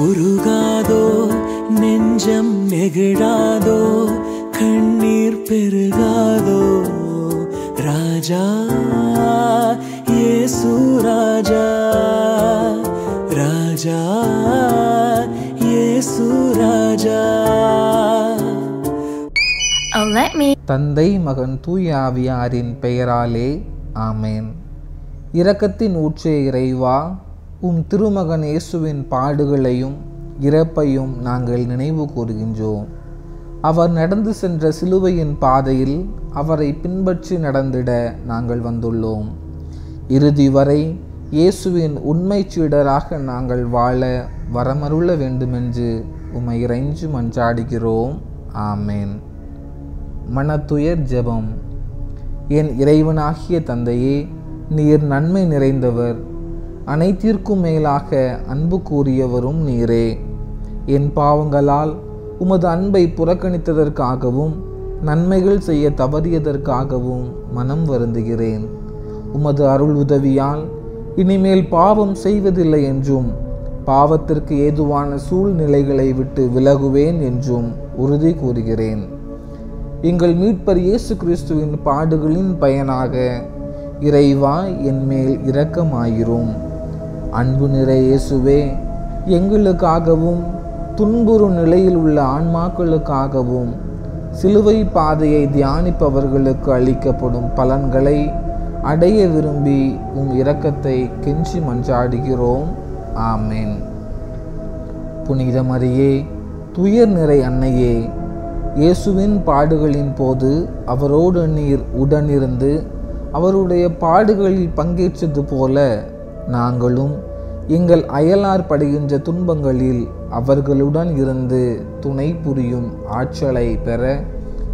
உருகாதோ நெஞ்சம் நெகிழாதோ கண்ணீர் பெருகாதோ ராஜா இயேசு ராஜா ராஜா இயேசு ராஜா let me. தந்தை மகன் தூய ஆவியாரின் பெயராலே ஆமேன் இரக்கத்தின் ஊற்றே இறைவா உம் திருமகன் இயேசுவின் பாடுகளையும் இறப்பையும் நாங்கள் நினைவு கூறுகின்றோம். அவர் நடந்து சென்ற சிலுவையின் பாதையில் அவரை பின்பற்றி நடந்திட நாங்கள் வந்துள்ளோம். இறுதி வரை இயேசுவின் உண்மை சீடராக நாங்கள் வாழ வரமருள வேண்டுமென்று உம்மை இறைஞ்சு மன்றாடுகிறோம். ஆமேன். மனத்துயர் ஜெபம். என் இறைவனாகிய தந்தையே நீர் நன்மை நிறைந்தவர் அனைத்திற்கும் மேலாக அன்பு கூறியவரும் நீரே. என் பாவங்களால் உமது அன்பை புறக்கணித்ததற்காகவும் நன்மைகள் செய்ய தவறியதற்காகவும் மனம் வருந்துகிறேன். உமது அருள் உதவியால் இனிமேல் பாவம் செய்வதில்லை என்றும் பாவத்திற்கு ஏதுவான சூழ்நிலைகளை விட்டு விலகுவேன் என்றும் உறுதி கூறுகிறேன். எங்கள் மீட்பர் இயேசு கிறிஸ்துவின் பாடுகளின் பயனாக இறைவா என் மேல் இரக்கமாயிரும். அன்பு நிறை இயேசுவே எங்களுக்காகவும் துன்புறும் நிலையில் உள்ள ஆன்மாக்களுக்காகவும் சிலுவை பாதையை தியானிப்பவர்களுக்கு அளிக்கப்படும் பலன்களை அடைய விரும்பி உம் இரக்கத்தை கெஞ்சி மன்றாடுகிறோம். ஆமேன். புனித மரியே துயர் நிறை அன்னையே இயேசுவின் பாடுகளின் போது அவரோடு நீர் உடனிருந்து அவருடைய பாடுகளில் பங்கேற்றது போல நாங்களும் எங்கள் அயலார் படுகின்ற துன்பங்களில் அவர்களுடன் இருந்து துணை புரியும் ஆற்றலை பெற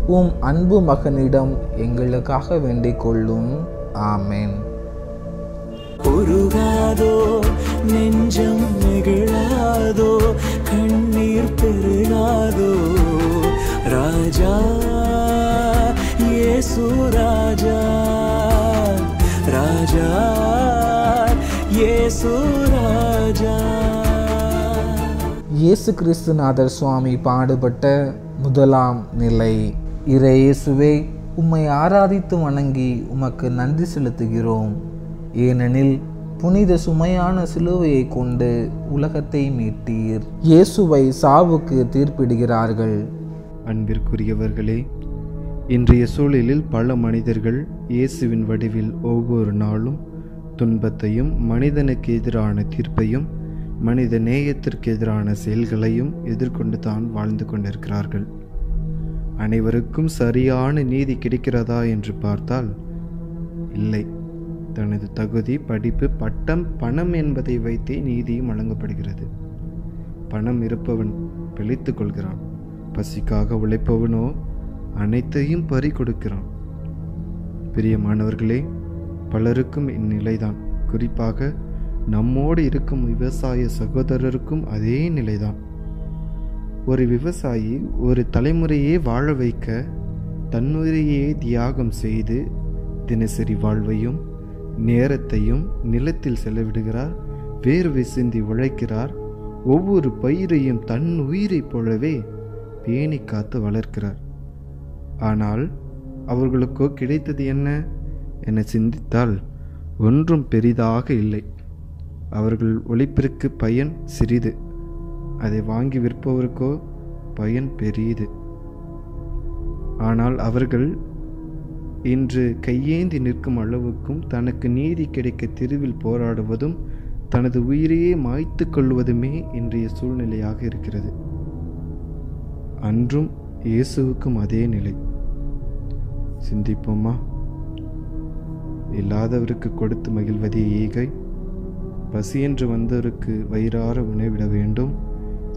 உம் அன்பு மகனிடம் எங்களுக்காக வேண்டிக் கொள்ளும். ஆமேன். உருகாதோ நெஞ்சம் நெகிழாதோ கண்ணீர் பெருகாதோ ராஜா இயேசு ராஜா ராஜா. இயேசு ராஜா. இயேசு கிறிஸ்துநாதர் சுவாமி பாடுபட்ட முதலாம் நிலை. இறை இயேசுவே உம்மை ஆராதித்து வணங்கி உமக்கு நன்றி செலுத்துகிறோம். ஏனெனில் புனித சுமையான சிலுவையை கொண்டு உலகத்தை மீட்டீர். இயேசுவை சாவுக்கு தீர்ப்பிடுகிறார்கள். அன்பிற்குரியவர்களே இன்றைய சூழலில் பல மனிதர்கள் இயேசுவின் வடிவில் ஒவ்வொரு நாளும் துன்பத்தையும் மனிதனுக்கு எதிரான தீர்ப்பையும் மனித நேயத்திற்கு எதிரான செயல்களையும் எதிர்கொண்டு தான் வாழ்ந்து கொண்டிருக்கிறார்கள். அனைவருக்கும் சரியான நீதி கிடைக்கிறதா என்று பார்த்தால் இல்லை. தனது தகுதி படிப்பு பட்டம் பணம் என்பதை வைத்தே நீதியும் வழங்கப்படுகிறது. பணம் இருப்பவன் பிழைத்து கொள்கிறான். பசிக்காக உழைப்பவனோ அனைத்தையும் பறி கொடுக்கிறான் பிரியமானவர்களே பலருக்கும் இந்நிலைதான். குறிப்பாக நம்மோடு இருக்கும் விவசாய சகோதரருக்கும் அதே நிலைதான். ஒரு விவசாயி ஒரு தலைமுறையே வாழ வைக்க தன்னுரையே தியாகம் செய்து தினசரி வாழ்வையும் நேரத்தையும் நிலத்தில் செலவிடுகிறார் வேர்வை சிந்தி உழைக்கிறார் ஒவ்வொரு பயிரையும் தன் உயிரைப் போலவே பேணி காத்து வளர்க்கிறார். ஆனால் அவர்களுக்கோ கிடைத்தது என்ன? என சிந்தித்தால் ஒன்றும் பெரிதாக இல்லை. அவர்கள் உழைப்பிற்கு பயன் சிறிது. அதை வாங்கி விற்பவருக்கோ பயன் பெரியது ஆனால் அவர்கள் இன்று கையேந்தி நிற்கும் அளவுக்கும் தனக்கு நீதி கிடைக்க தெருவில் போராடுவதும் தனது உயிரையே மாய்த்து கொள்வதுமே இன்றைய சூழ்நிலையாக இருக்கிறது. அன்றும் இயேசுவுக்கும் அதே நிலை. சிந்திப்போமா? இல்லாதவருக்கு கொடுத்து மகிழ்வதே ஈகை. பசியென்று வந்தவருக்கு வயிறார உணவிட வேண்டும்.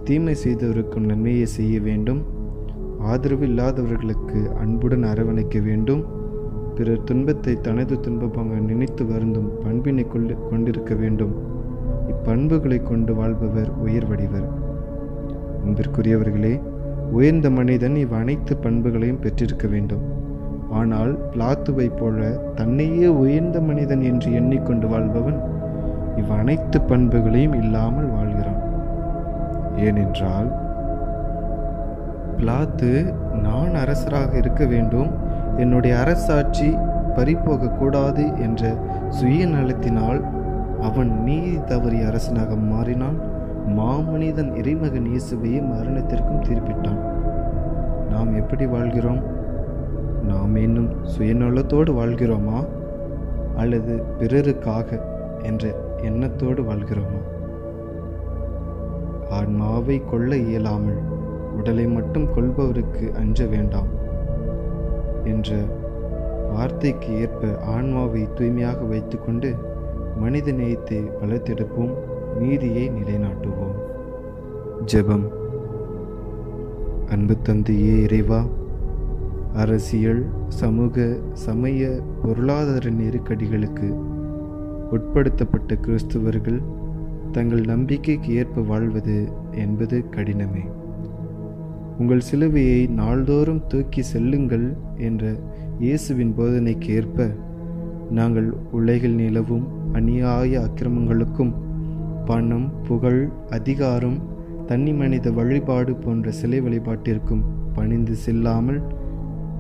தீமை செய்தவருக்கும் நன்மையை செய்ய வேண்டும். ஆதரவு இல்லாதவர்களுக்கு அன்புடன் அரவணைக்க வேண்டும். பிறர் துன்பத்தை தனது துன்பமாக நினைத்து வருந்தும் பண்பினை கொண்டு கொண்டிருக்க வேண்டும். இப்பண்புகளை கொண்டு வாழ்பவர் உயர் வடிவர் அன்பிற்குரியவர்களே உயர்ந்த மனிதன் இவ் அனைத்து பண்புகளையும் பெற்றிருக்க வேண்டும். ஆனால் பிளாத்துவை போல தன்னையே உயர்ந்த மனிதன் என்று எண்ணிக்கொண்டு வாழ்பவன் இவ்வனைத்து பண்புகளையும் இல்லாமல் வாழ்கிறான். ஏனென்றால் பிளாத்து நான் அரசராக இருக்க வேண்டும். என்னுடைய அரசாட்சி பறிபோகக்கூடாது என்ற சுயநலத்தினால் அவன் நீதி தவறிய அரசனாக மாறினான். மாமனிதன் இறைமகன் இயேசுவையே மரணத்திற்கும் தீர்ப்பிட்டான். நாம் எப்படி வாழ்கிறோம்? நாம் இன்னும் சுயநலத்தோடு வாழ்கிறோமா? அல்லது பிறருக்காக என்ற எண்ணத்தோடு வாழ்கிறோமா? ஆன்மாவை கொள்ள இயலாமல் உடலை மட்டும் கொள்பவருக்கு அஞ்ச வேண்டாம் என்ற வார்த்தைக்கு ஏற்ப ஆன்மாவை தூய்மையாக வைத்துக்கொண்டு மனித நேயத்தை வளர்த்தெடுப்போம் நீதியை நிலைநாட்டுவோம். ஜெபம். அன்பு தந்தையே இறைவா அரசியல் சமூக சமய பொருளாதார நெருக்கடிகளுக்கு உட்படுத்தப்பட்ட கிறிஸ்துவர்கள் தங்கள் நம்பிக்கைக்கு ஏற்ப வாழ்வது என்பது கடினமே. உங்கள் சிலுவையை நாள்தோறும் தூக்கி செல்லுங்கள் என்ற இயேசுவின் போதனைக்கு ஏற்ப நாங்கள் உலகில் நிலவும் அநியாய அக்கிரமங்களுக்கும் பணம் புகழ் அதிகாரம் தனி மனித வழிபாடு போன்ற சிலை வழிபாட்டிற்கும் பணிந்து செல்லாமல்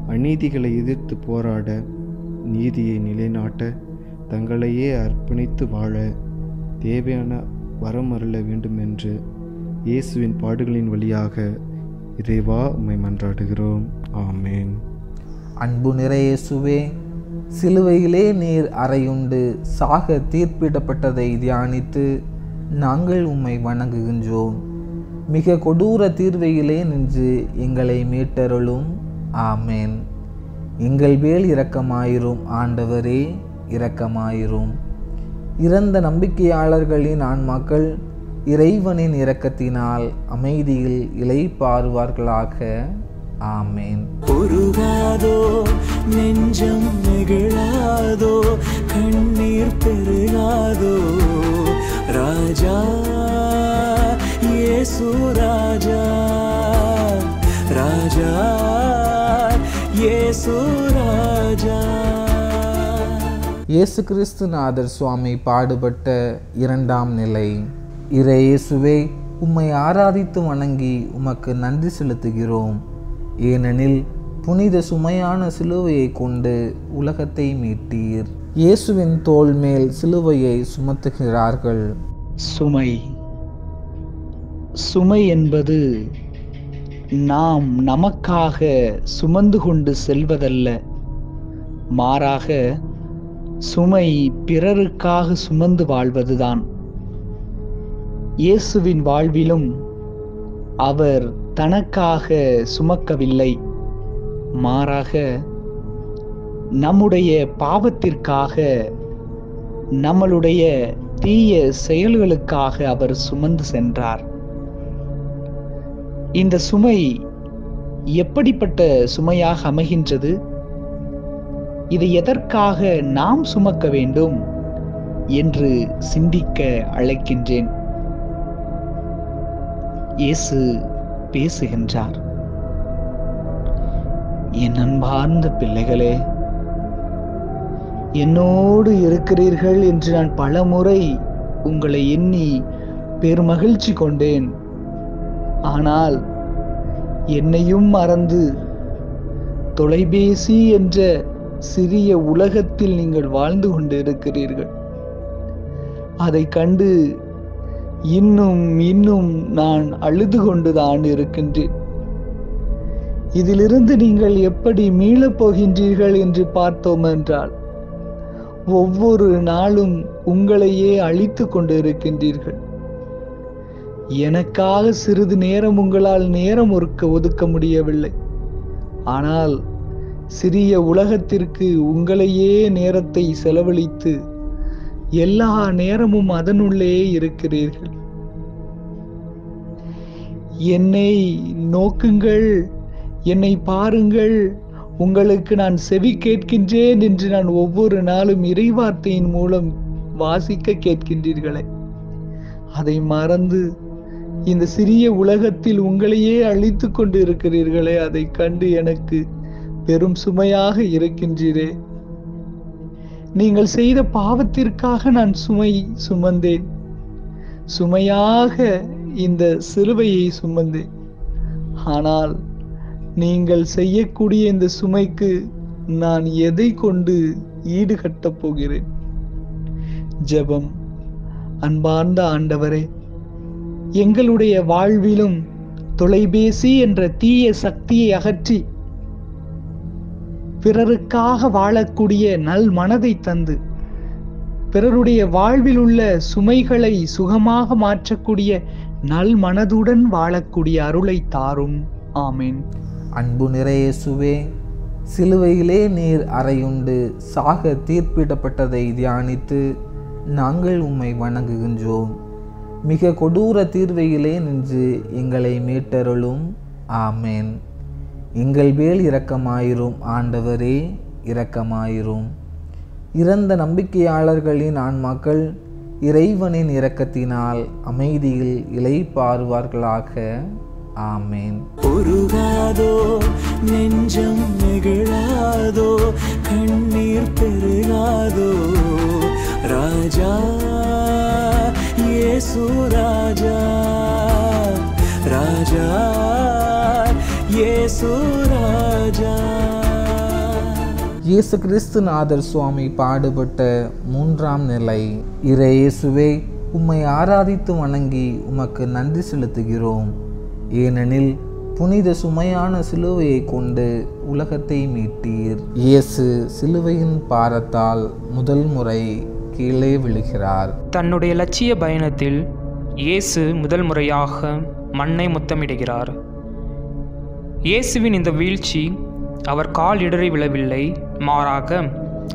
அநீதிகளை எதிர்த்து போராட நீதியை நிலைநாட்ட தங்களையே அர்ப்பணித்து வாழ தேவையான வரம் அருள வேண்டும் என்று இயேசுவின் பாடுகளின் வழியாக இறைவா உம்மை மன்றாடுகிறோம். ஆமேன். அன்பு நிறையேசுவே சிலுவையிலே நீர் அறையுண்டு சாக தீர்ப்பிடப்பட்டதை தியானித்து நாங்கள் உம்மை வணங்குகின்றோம். மிக கொடூர தீர்வையிலே நின்று எங்களை மீட்டருளும். ஆமேன். எங்கள் மேல் இரக்கமாயிரும் ஆண்டவரே இரக்கமாயிரும். இறந்த நம்பிக்கையாளர்களின் ஆன்மாக்கள் இறைவனின் இரக்கத்தினால் அமைதியில் இலைப்பாருவார்களாக ஆமேன். உருகாதோ நெஞ்சம் நெகிழாதோ கண்ணீர் பெருகாதோ ராஜா இயேசு ராஜா. ராஜா இயேசு ராஜா இயேசு கிறிஸ்து நாதர் சுவாமி பாடுபட்ட இரண்டாம் நிலை. இறை இயேசுவே உம்மை ஆராதித்து வணங்கி உமக்கு நன்றி செலுத்துகிறோம். ஏனெனில் புனித சுமையான சிலுவையை கொண்டு உலகத்தை மீட்டீர். இயேசுவின் தோள் மேல் சிலுவையை சுமத்துகிறார்கள். சுமை. சுமை என்பது நாம் நமக்காக சுமந்து கொண்டு செல்வதல்ல. மாறாக சுமை பிறருக்காக சுமந்து வாழ்வதுதான். இயேசுவின் வாழ்விலும் அவர் தனக்காக சுமக்கவில்லை. மாறாக நம்முடைய பாவத்திற்காக நம்மளுடைய தீய செயல்களுக்காக அவர் சுமந்து சென்றார். இந்த சுமை எப்படிப்பட்ட சுமையாக அமைகின்றது? இதை எதற்காக நாம் சுமக்க வேண்டும் என்று சிந்திக்க அழைக்கின்றேன். இயேசு பேசுகின்றார். என் அன்பார்ந்த பிள்ளைகளே என்னோடு இருக்கிறீர்கள் என்று நான் பலமுறை உங்களை எண்ணி பெருமகிழ்ச்சி கொண்டேன். ஆனால் என்னையும் மறந்து தொலைபேசி என்ற சிறிய உலகத்தில் நீங்கள் வாழ்ந்து கொண்டு இருக்கிறீர்கள் அதை கண்டு இன்னும் இன்னும் நான் அழுது கொண்டுதான் இருக்கின்றேன். இதிலிருந்து நீங்கள் எப்படி மீளப் போகின்றீர்கள் என்று பார்த்தோம் என்றால் ஒவ்வொரு நாளும் உங்களையே அழித்து கொண்டிருக்கின்றீர்கள். எனக்காக சிறிது நேரம் உங்களால் நேரம் ஒருக்க ஒதுக்க முடியவில்லை. ஆனால் சிறிய உலகத்திற்கு உங்களையே நேரத்தை செலவழித்து எல்லா நேரமும் அதனுள்ளே இருக்கிறீர்கள். என்னை நோக்குங்கள் என்னை பாருங்கள் உங்களுக்கு நான் செவி கேட்கின்றேன் என்று நான் ஒவ்வொரு நாளும் இறைவார்த்தையின் மூலம் வாசிக்க கேட்கின்றீர்களே. அதை மறந்து இந்த சிறிய உலகத்தில் உங்களையே அழித்து கொண்டு இருக்கிறீர்களே அதை கண்டு எனக்கு பெரும் சுமையாக இருக்கின்றீரே. நீங்கள் செய்த பாவத்திற்காக நான் சுமை சுமந்தேன். சுமையாக இந்த சிலுவையை சுமந்தேன். ஆனால் நீங்கள் செய்யக்கூடிய இந்த சுமைக்கு நான் எதை கொண்டு ஈடுகட்டப் போகிறேன்? ஜெபம். அன்பார்ந்த ஆண்டவரே எங்களுடைய வாழ்விலும் தொலைபேசி என்ற தீய சக்தியை அகற்றி பிறருக்காக வாழக்கூடிய நல் மனதை தந்து பிறருடைய வாழ்வில் உள்ள சுமைகளை சுகமாக மாற்றக்கூடிய நல் மனதுடன் வாழக்கூடிய அருளை தாரும். ஆமேன். அன்பு நிறையேசுவே சிலுவையிலே நீர் அறையுண்டு சாக தீர்ப்பிடப்பட்டதை தியானித்து நாங்கள் உம்மை வணங்குகின்றோம். மிக கொடூர தீர்வையிலே நின்று எங்களை மீட்டருளும். ஆமேன். எங்கள் மேல் இரக்கமாயிரும் ஆண்டவரே இரக்கமாயிரும். இறந்த நம்பிக்கையாளர்களின் ஆன்மாக்கள் இறைவனின் இரக்கத்தினால் அமைதியில் இலைப்பாருவார்களாக ஆமேன். பொருகாதோ நெஞ்சம் நெகிழாதோ கண்ணீர் பெருகாதோ ராஜா இயேசு ராஜா ராஜா இயேசு ராஜா. இயேசு கிறிஸ்து சுவாமி பாடுபட்ட மூன்றாம் நிலை. இறை இயேசுவே உம்மை ஆராதித்து வணங்கி உமக்கு நன்றி செலுத்துகிறோம். ஏனெனில் புனித சுமையான சிலுவையை கொண்டு உலகத்தை மீட்டீர். இயேசு சிலுவையின் பாரத்தால் முதல் முறை கீழே விழுகிறார். தன்னுடைய லட்சிய பயணத்தில் இயேசு முதல் முறையாக மண்ணை முத்தமிடுகிறார். இயேசுவின் இந்த வீழ்ச்சி அவர் கால் இடறி விழவில்லை மாறாக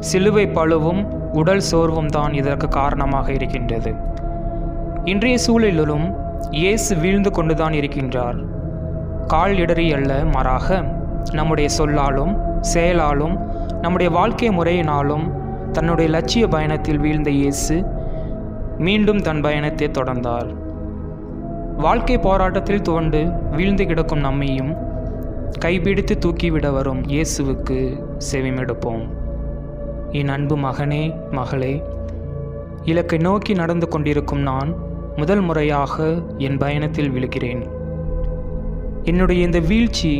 சிலுவை பழுவும் உடல் சோர்வும் தான் இதற்கு காரணமாக இருக்கின்றது. இன்றைய சூழலிலும் இயேசு வீழ்ந்து கொண்டுதான் இருக்கின்றார். கால் இடறி அல்ல மாறாக நம்முடைய சொல்லாலும் செயலாலும் நம்முடைய வாழ்க்கை முறையினாலும் தன்னுடைய லட்சிய பயணத்தில் வீழ்ந்த இயேசு மீண்டும் தன் பயணத்தை தொடர்ந்தார். வாழ்க்கை போராட்டத்தில் துவண்டு வீழ்ந்து கிடக்கும் நம்மையும் கைபிடித்து தூக்கிவிட வரும் இயேசுவுக்கு செவிமெடுப்போம். என் அன்பு மகனே மகளே இலக்கை நோக்கி நடந்து கொண்டிருக்கும் நான் முதல் முறையாக என் பயணத்தில் விழுகிறேன். என்னுடைய இந்த வீழ்ச்சி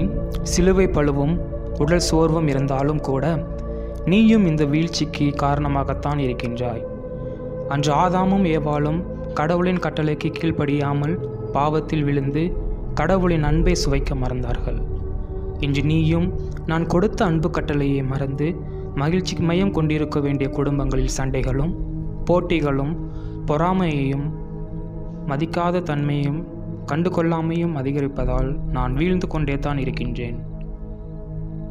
சிலுவை பழுவும் உடல் சோர்வும் இருந்தாலும் கூட நீயும் இந்த வீழ்ச்சிக்கு காரணமாகத்தான் இருக்கின்றாய். அன்று ஆதாமும் ஏவாளும் கடவுளின் கட்டளைக்கு கீழ்ப்படியாமல் பாவத்தில் விழுந்து கடவுளின் அன்பை சுவைக்க மறந்தார்கள். இன்று நீயும் நான் கொடுத்த அன்பு கட்டளையை மறந்து மகிழ்ச்சி மையம் கொண்டிருக்க வேண்டிய குடும்பங்களில் சண்டைகளும் போட்டிகளும் பொறாமையையும் மதிக்காத தன்மையும் கண்டு கொள்ளாமையும் அதிகரிப்பதால் நான் வீழ்ந்து கொண்டே தான் இருக்கின்றேன்.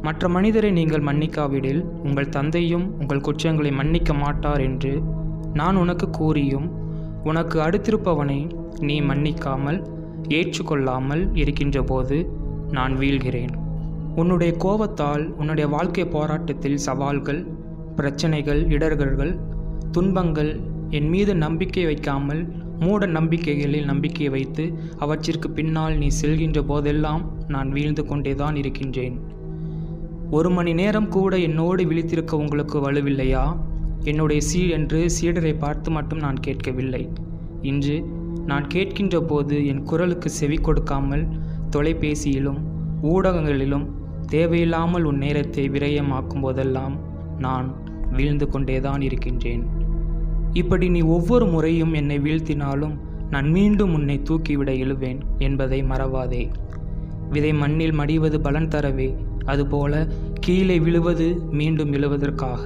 மற்ற மனிதரை நீங்கள் மன்னிக்காவிடில் உங்கள் தந்தையும் உங்கள் குற்றங்களை மன்னிக்க மாட்டார் என்று நான் உனக்கு கூறியும் உனக்கு அடுத்திருப்பவனை நீ மன்னிக்காமல் ஏற்றுக்கொள்ளாமல் இருக்கின்ற போது நான் வீழ்கிறேன். உன்னுடைய கோபத்தால் உன்னுடைய வாழ்க்கை போராட்டத்தில் சவால்கள் பிரச்சனைகள் இடர்கள் துன்பங்கள் என் மீது நம்பிக்கை வைக்காமல் மூட நம்பிக்கைகளில் நம்பிக்கை வைத்து அவற்றிற்கு பின்னால் நீ செல்கின்ற போதெல்லாம் நான் வீழ்ந்து கொண்டேதான் இருக்கின்றேன். ஒரு மணி நேரம் கூட என்னோடு விழித்திருக்க உங்களுக்கு வலுவில்லையா? என்னுடைய சீ என்று சீடரை பார்த்து மட்டும் நான் கேட்கவில்லை. இன்று நான் கேட்கின்ற போது என் குரலுக்கு செவி கொடுக்காமல் தொலைபேசியிலும் ஊடகங்களிலும் தேவையில்லாமல் உன் நேரத்தை விரயமாக்கும் போதெல்லாம் நான் வீழ்ந்து கொண்டேதான் இருக்கின்றேன். இப்படி நீ ஒவ்வொரு முறையும் என்னை வீழ்த்தினாலும் நான் மீண்டும் உன்னை தூக்கிவிட எழுவேன் என்பதை மறவாதே. விதை மண்ணில் மடிவது பலன் தரவே அதுபோல கீழே விழுவது மீண்டும் விழுவதற்காக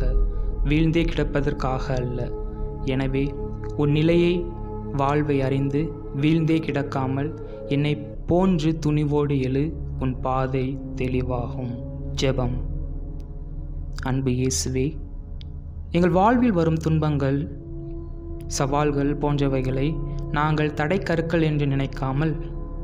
வீழ்ந்தே கிடப்பதற்காக அல்ல. எனவே உன் நிலையை வாழ்வை அறிந்து வீழ்ந்தே கிடக்காமல் என்னை போன்று துணிவோடு எழு உன் பாதை தெளிவாகும். ஜெபம். அன்பு இயேசுவே எங்கள் வாழ்வில் வரும் துன்பங்கள் சவால்கள் போன்றவைகளை நாங்கள் தடைக்கற்கள் என்று நினைக்காமல்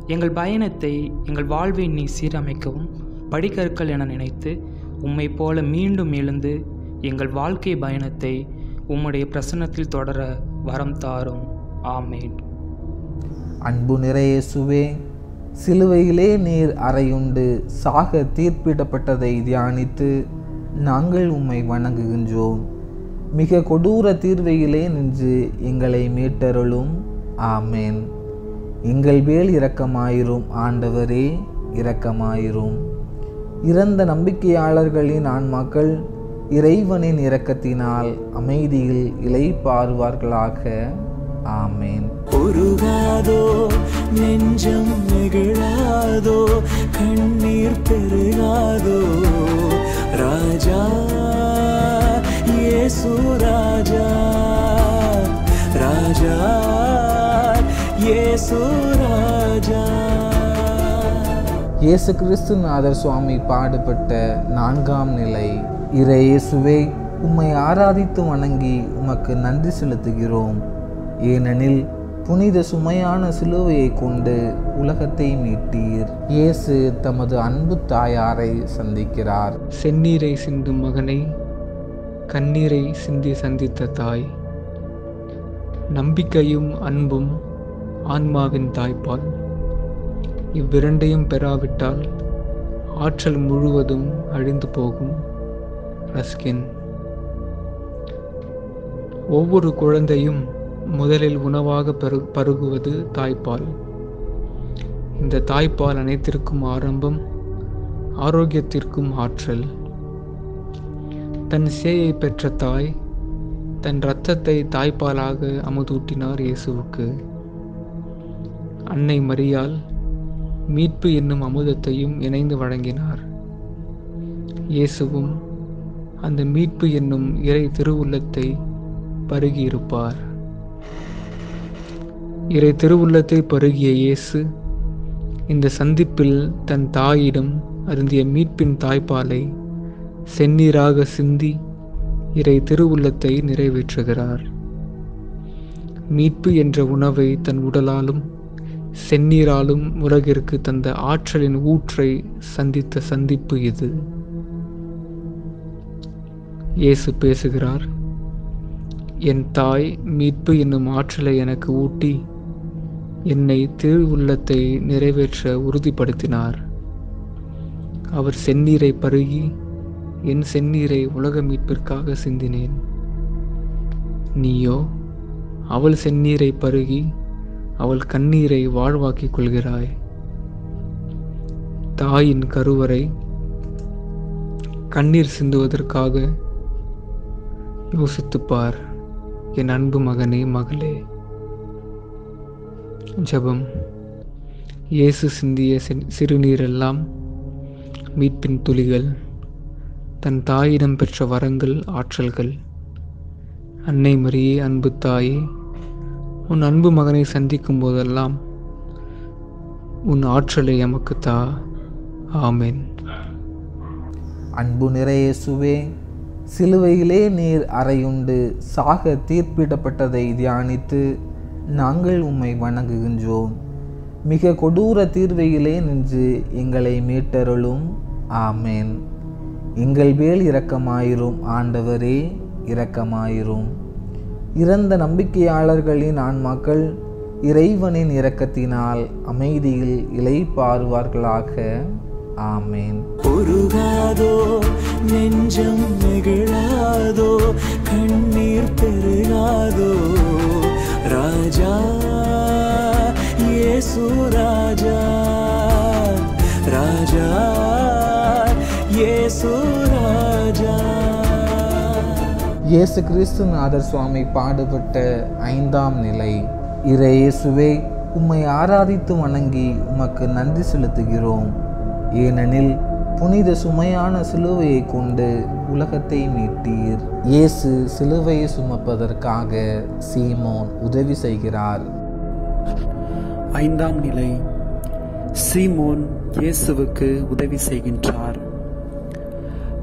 எங்கள் பயணத்தை எங்கள் வாழ்வை நீ சீரமைக்கவும். படிக்கற்கள் என நினைத்து உம்மை போல மீண்டும் எழுந்து எங்கள் வாழ்க்கை பயணத்தை உம்முடைய பிரசன்னத்தில் தொடர வரம் தாரும். ஆமேன். அன்பு நிறையேசுவே சிலுவையிலே நீர் அறையுண்டு. சாக தீர்ப்பிடப்பட்டதை தியானித்து நாங்கள் உம்மை வணங்குகின்றோம். மிக கொடூர தீர்வையிலே நின்று எங்களை மீட்டருளும். ஆமேன். எங்கள் மேல் இரக்கமாயிரும். ஆண்டவரே இரக்கமாயிரும். இறந்த நம்பிக்கையாளர்களின் ஆன்மாக்கள் இறைவனின் இரக்கத்தினால் அமைதியில் இலை பாருவார்களாக. ஆமேன். உருகாதோ நெஞ்சம் நெகிழாதோ கண்ணீர் பெருகாதோ ராஜா இயேசு ராஜா ராஜா இயேசு ராஜா. இயேசு கிறிஸ்துநாதர் சுவாமி பாடுபட்ட நான்காம் நிலை. இறை இயேசுவே உம்மை ஆராதித்து வணங்கி உமக்கு நன்றி செலுத்துகிறோம். ஏனெனில் புனித சுமையான சிலுவையை கொண்டு உலகத்தை மீட்டீர். இயேசு தமது அன்பு தாயாரை சந்திக்கிறார். செந்நீரை சிந்தும் மகனை கண்ணீரை சிந்தி சந்தித்த தாய். நம்பிக்கையும் அன்பும் ஆன்மாவின் தாய்ப்பால். இவ்விரண்டையும் பெறாவிட்டால் ஆற்றல் முழுவதும் அழிந்து போகும் ரஸ்கின். ஒவ்வொரு குழந்தையும் முதலில் உணவாக பெரு பருகுவது தாய்ப்பால். இந்த தாய்ப்பால் அனைத்திற்கும் ஆரம்பம் ஆரோக்கியத்திற்கும் ஆற்றல். தன் சேயை பெற்ற தாய் தன் இரத்தத்தை தாய்ப்பாலாக அமுதூட்டினார் இயேசுவுக்கு. அன்னை மரியால் மீட்பு என்னும் அமுதத்தையும் இணைந்து வழங்கினார். இயேசுவும் அந்த மீட்பு என்னும் இறை திருவுள்ளத்தை பருகியிருப்பார். இறை திருவுள்ளத்தை பருகிய இயேசு இந்த சந்திப்பில் தன் தாயிடம் அருந்திய மீட்பின் தாய்ப்பாலை செந்நீராக சிந்தி இறை திருவுள்ளத்தை நிறைவேற்றுகிறார். மீட்பு என்ற உணவை தன் உடலாலும் செந்நீராலும் உலகிற்கு தந்த ஆற்றலின் ஊற்றை சந்தித்த சந்திப்பு இது. இயேசு பேசுகிறார் என் தாய் மீட்பு என்னும் ஆற்றலை எனக்கு ஊட்டி என்னை திரு உள்ளத்தை நிறைவேற்ற உறுதிப்படுத்தினார். அவர் செந்நீரை பருகி என் செந்நீரை உலக மீட்பிற்காக சிந்தினேன். நீயோ அவள் செந்நீரை பருகி அவள் கண்ணீரை வாழ்வாக்கிக் கொள்கிறாய். தாயின் கருவறை கண்ணீர் சிந்துவதற்காக யோசித்துப் பார் என் அன்பு மகனே மகளே ஜெபம். இயேசு சிந்திய சிறுநீரெல்லாம் மீட்பின் துளிகள் தன் தாயிடம் பெற்ற வரங்கள் ஆற்றல்கள். அன்னை மரியே அன்பு தாயே உன் அன்பு மகனை சந்திக்கும் போதெல்லாம் உன் ஆற்றலை எமக்கு தா ஆமேன். அன்பு நிறையேசுவே சிலுவையிலே நீர் அறையுண்டு சாக தீர்ப்பிடப்பட்டதை தியானித்து நாங்கள் உம்மை வணங்குகின்றோம். மிக கொடூர தீர்வையிலே நின்று எங்களை மீட்டருளும். ஆமேன். எங்கள் மேல் இரக்கமாயிரும் ஆண்டவரே இரக்கமாயிரும். இறந்த நம்பிக்கையாளர்களின் ஆன்மாக்கள் இறைவனின் இரக்கத்தினால் அமைதியில் இளைப்பாறுவார்களாக ஆமேன். உருகாதோ நெஞ்சம் நெகிழாதோ கண்ணீர் பெருகாதோ ராஜா இயேசு ராஜா ராஜா இயேசு ராஜா. இயேசு கிறிஸ்துநாதர் சுவாமி பாடுபட்ட ஐந்தாம் நிலை. இறை இயேசுவே உம்மை ஆராதித்து வணங்கி உமக்கு நன்றி செலுத்துகிறோம். ஏனெனில் புனித சுமையான சிலுவையை கொண்டு உலகத்தை மீட்டீர். இயேசு சிலுவையை சுமப்பதற்காக சீமோன் உதவி செய்கிறார். ஐந்தாம் நிலை. சீமோன் இயேசுவுக்கு உதவி செய்கின்றார்.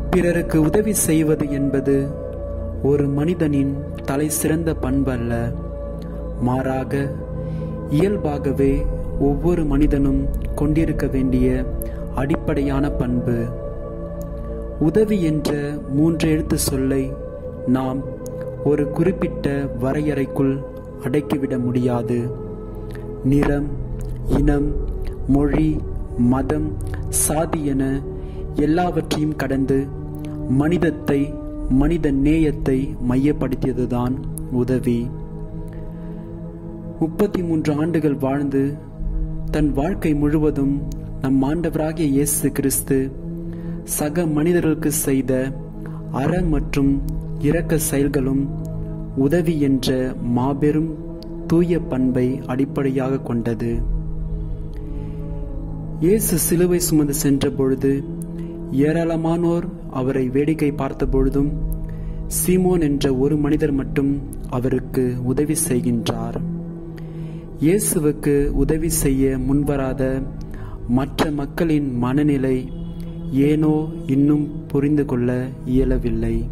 பிறருக்கு உதவி செய்வது என்பது ஒரு மனிதனின் தலை சிறந்த பண்பல்ல. மாறாக இயல்பாகவே ஒவ்வொரு மனிதனும் கொண்டிருக்க வேண்டிய அடிப்படையான பண்பு. உதவி என்ற மூன்று எழுத்து சொல்லை நாம் ஒரு குறிப்பிட்ட வரையறைக்குள் அடக்கிவிட முடியாது. நிறம் இனம் மொழி மதம் சாதி என எல்லாவற்றையும் கடந்து மனிதத்தை மனித நேயத்தை மையப்படுத்தியதுதான் உதவி. முப்பத்தி மூன்று ஆண்டுகள் வாழ்ந்து தன் வாழ்க்கை முழுவதும் நம் ஆண்டவராகிய இயேசு கிறிஸ்து சக மனிதர்களுக்கு செய்த அற மற்றும் இரக்க செயல்களும் உதவி என்ற மாபெரும் தூய பண்பை அடிப்படையாக கொண்டது. இயேசு சிலுவை சுமந்து சென்ற பொழுது ஏராளமானோர் அவரை வேடிக்கை பார்த்த பொழுதும் சீமோன் என்ற ஒரு மனிதர் மட்டும் அவருக்கு உதவி செய்கின்றார். இயேசுவுக்கு உதவி செய்ய முன்வராத மற்ற மக்களின் மனநிலை ஏனோ இன்னும் புரிந்து கொள்ள இயலவில்லை.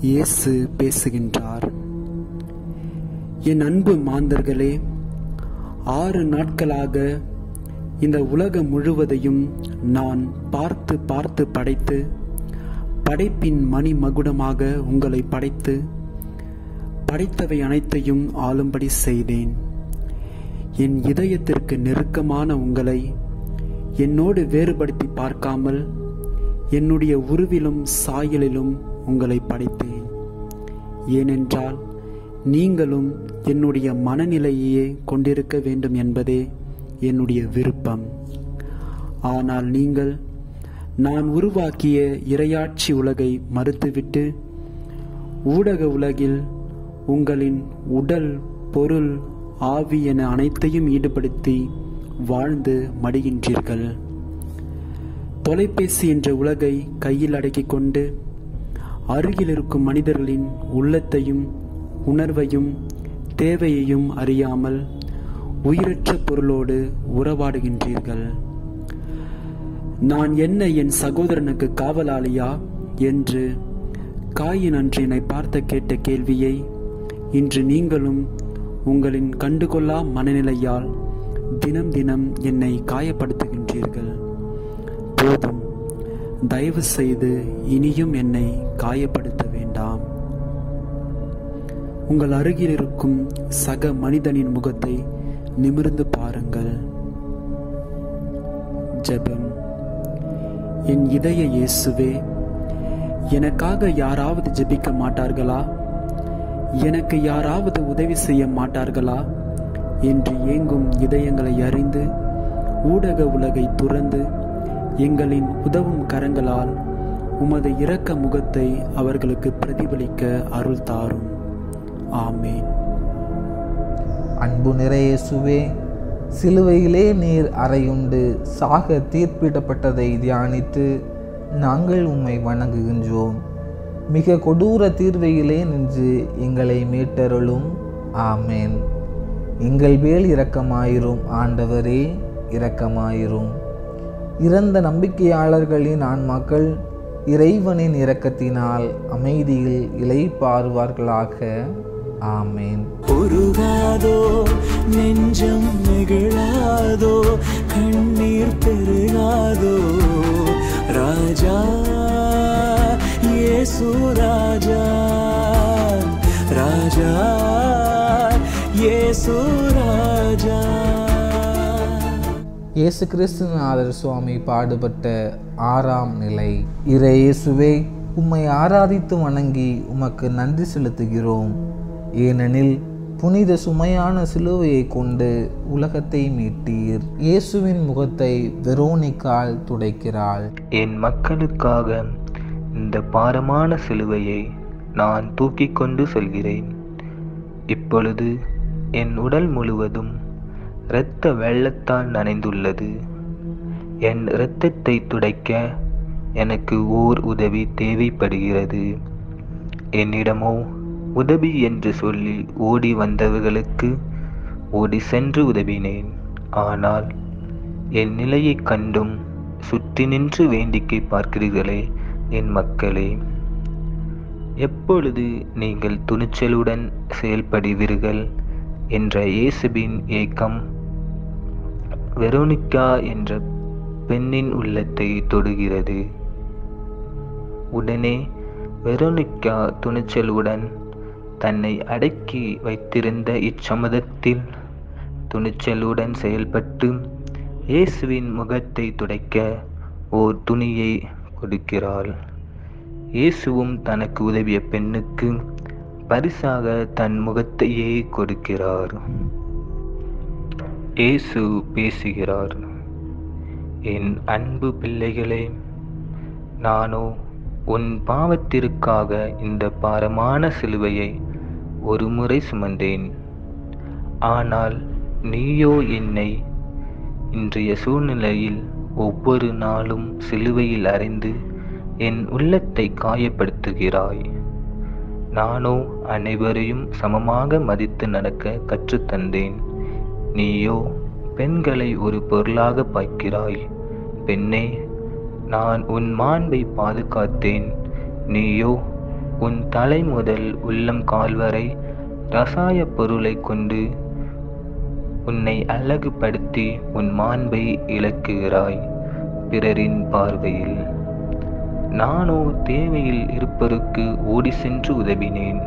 இயேசு பேசுகின்றார். என் அன்பு மாந்தர்களே ஆறு நாட்களாக இந்த உலகம் முழுவதையும் நான் பார்த்து பார்த்து படைத்து படைப்பின் மணி மகுடமாக உங்களை படைத்து படைத்தவை அனைத்தையும் ஆளும்படி செய்தேன். என் இதயத்திற்கு நெருக்கமான உங்களை என்னோடு வேறுபடுத்தி பார்க்காமல் என்னுடைய உருவிலும் சாயலிலும் உங்களை படைத்தேன். ஏனென்றால் நீங்களும் என்னுடைய மனநிலையையே கொண்டிருக்க வேண்டும் என்பதே என்னுடைய விருப்பம். ஆனால் நீங்கள் நான் உருவாக்கிய இரையாட்சி உலகை மறுத்துவிட்டு ஊடக உலகில் உங்களின் உடல் பொருள் ஆவி என அனைத்தையும் ஈடுபடுத்தி வாழ்ந்து மடிகின்றீர்கள். தொலைபேசி என்ற உலகை கையில் அடக்கிக் கொண்டு அருகில் இருக்கும் மனிதர்களின் உள்ளத்தையும் உணர்வையும் தேவையையும் அறியாமல் உயிரற்ற பொருளோடு உறவாடுகின்றீர்கள். நான் என்ன என் சகோதரனுக்கு காவலாளியா? என்று காயின் அன்று என்னை பார்த்த கேட்ட கேள்வியை இன்று நீங்களும் உங்களின் கண்டுகொள்ளா மனநிலையால் தினம் தினம் என்னை காயப்படுத்துகின்றீர்கள். போதும் தயவு செய்து இனியும் என்னை காயப்படுத்த வேண்டாம். உங்கள் அருகில் இருக்கும் சக மனிதனின் முகத்தை நிமிர்ந்து பாருங்கள். ஜெபம். என் இதய இயேசுவே எனக்காக யாராவது ஜெபிக்க மாட்டார்களா? எனக்கு யாராவது உதவி செய்ய மாட்டார்களா? என்று ஏங்கும் இதயங்களை அறிந்து ஊடக உலகை துறந்து எங்களின் உதவும் கரங்களால் உமது இரக்க முகத்தை அவர்களுக்கு பிரதிபலிக்க அருள் தாரும். ஆமேன். அன்பு நிறையேசுவே சிலுவையிலே நீர் அறையுண்டு. சாக தீர்ப்பிடப்பட்டதை தியானித்து நாங்கள் உம்மை வணங்குகின்றோம். மிக கொடூர தீர்வையிலே நின்று எங்களை மீட்டருளும். ஆமேன். எங்கள் மேல் இரக்கமாயிரும். ஆண்டவரே இரக்கமாயிரும். இறந்த நம்பிக்கையாளர்களின் ஆன்மாக்கள் இறைவனின் இரக்கத்தினால் அமைதியில் இலை பாருவார்களாக ஆமேன். உருகாதோ நெஞ்சம் நெகிழாதோ கண்ணீர் பெருகாதோ ராஜா இயேசு ராஜா ராஜா இயேசு ராஜா. இயேசு கிறிஸ்துநாதர் சுவாமி பாடுபட்ட ஆறாம் நிலை. இறை இயேசுவே உம்மை ஆராதித்து வணங்கி உமக்கு நன்றி செலுத்துகிறோம். ஏனெனில் புனித சுமையான சிலுவையை கொண்டு உலகத்தை மீட்டீர். இயேசுவின் முகத்தை வெரோனிக்கால் துடைக்கிறாள். என் மக்களுக்காக இந்த பாரமான சிலுவையை நான் தூக்கி கொண்டு செல்கிறேன். இப்பொழுது என் உடல் முழுவதும் இரத்த வெள்ளத்தால் நனைந்துள்ளது. என் இரத்தத்தை துடைக்க எனக்கு ஓர் உதவி தேவைப்படுகிறது. என்னிடமோ உதவி என்று சொல்லி ஓடி வந்தவர்களுக்கு ஓடி சென்று உதவினேன். ஆனால் என் நிலையைக் கண்டும் சுற்றி நின்று வேண்டிக்கை பார்க்கிறீர்களே என் மக்களே. எப்பொழுது நீங்கள் துணிச்சலுடன் செயல்படுவீர்கள் என்ற இயேசுபின் ஏக்கம் வெரோனிக்கா என்ற பெண்ணின் உள்ளத்தை தொடுகிறது. உடனே வெரோனிக்கா துணிச்சலுடன் தன்னை அடக்கி வைத்திருந்த இச்சமதத்தில் துணிச்சலுடன் செயல்பட்டு இயேசுவின் முகத்தை துடைக்க ஓர் துணியை கொடுக்கிறாள். இயேசுவும் தனக்கு உதவிய பெண்ணுக்கு பரிசாக தன் முகத்தையே கொடுக்கிறார். இயேசு பேசுகிறார் என் அன்பு பிள்ளைகளே நானோ உன் பாவத்திற்காக இந்த பாரமான சிலுவையை ஒரு முறை சுமந்தேன். ஆனால் நீயோ என்னை? இன்றைய சூழ்நிலையில் ஒவ்வொரு நாளும் சிலுவையில் அறைந்து என் உள்ளத்தை காயப்படுத்துகிறாய். நானோ அனைவரையும் சமமாக மதித்து நடக்க கற்றுத்தந்தேன் நீயோ பெண்களை ஒரு பொருளாக பார்க்கிறாய். பெண்ணே நான் உன் மாண்பை பாதுகாத்தேன். நீயோ உன் தலை முதல் உள்ளம் கால்வரை ரசாய பொருளை கொண்டு உன்னை அழகுபடுத்தி உன் மாண்பை இழக்குகிறாய் பிறரின் பார்வையில். நானோ தேவையில் இருப்பருக்கு ஓடி சென்று உதவினேன்.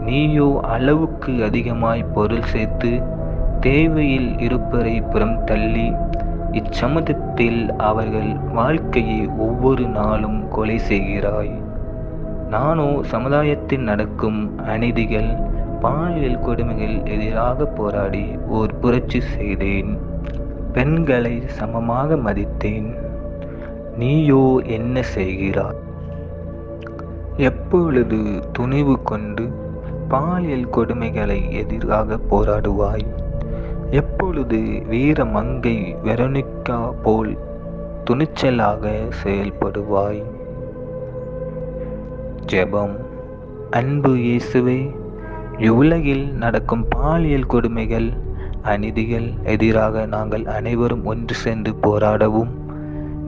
நீயோ அளவுக்கு அதிகமாய் பொருள் சேர்த்து தேவையில் இருப்பரை புறம் தள்ளி இச்சமதத்தில் அவர்கள் வாழ்க்கையை ஒவ்வொரு நாளும் கொலை செய்கிறாய். நானோ சமுதாயத்தில் நடக்கும் அநீதிகள் பாலியல் கொடுமைகள் எதிராக போராடி ஓர் புரட்சி செய்தேன். பெண்களை சமமாக மதித்தேன். நீயோ என்ன செய்கிறாய்? எப்பொழுது துணிவு கொண்டு பாலியல் கொடுமைகளை எதிராக போராடுவாய்? எப்பொழுது வீர மங்கை வெரோனிக்கா போல் துணிச்சலாக செயல்படுவாய்? ஜெபம். அன்பு இயேசுவே இவ்வுலகில் நடக்கும் பாலியல் கொடுமைகள் அநீதிகள் எதிராக நாங்கள் அனைவரும் ஒன்று சேர்ந்து போராடவும்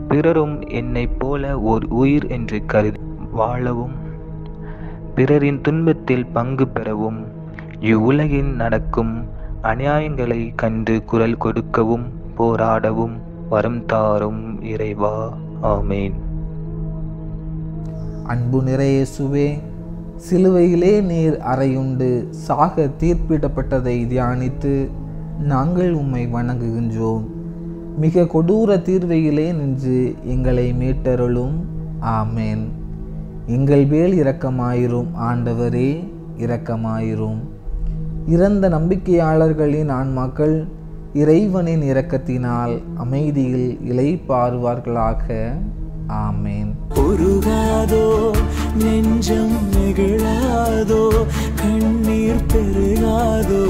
பிறரும் என்னைப் போல ஓர் உயிர் என்று கருதி வாழவும் பிறரின் துன்பத்தில் பங்கு பெறவும் இவ்வுலகில் நடக்கும் அநியாயங்களை கண்டு குரல் கொடுக்கவும் போராடவும் வரம் தாரும் இறைவா. ஆமேன். அன்பு நிறையேசுவே சிலுவையிலே நீர் அறையுண்டு சாக தீர்ப்பிடப்பட்டதை தியானித்து நாங்கள் உம்மை வணங்குகின்றோம். மிக கொடூர தீர்வையிலே நின்று எங்களை மீட்டருளும். ஆமேன். எங்கள் மேல் இரக்கமாயிரும் ஆண்டவரே இரக்கமாயிரும். இறந்த நம்பிக்கையாளர்களின் ஆன்மாக்கள் இறைவனின் இரக்கத்தினால் அமைதியில் இலைப்பாருவார்களாக ஆமேன். உருகாதோ நெஞ்சம் நெகிழாதோ கண்ணீர் பெருகாதோ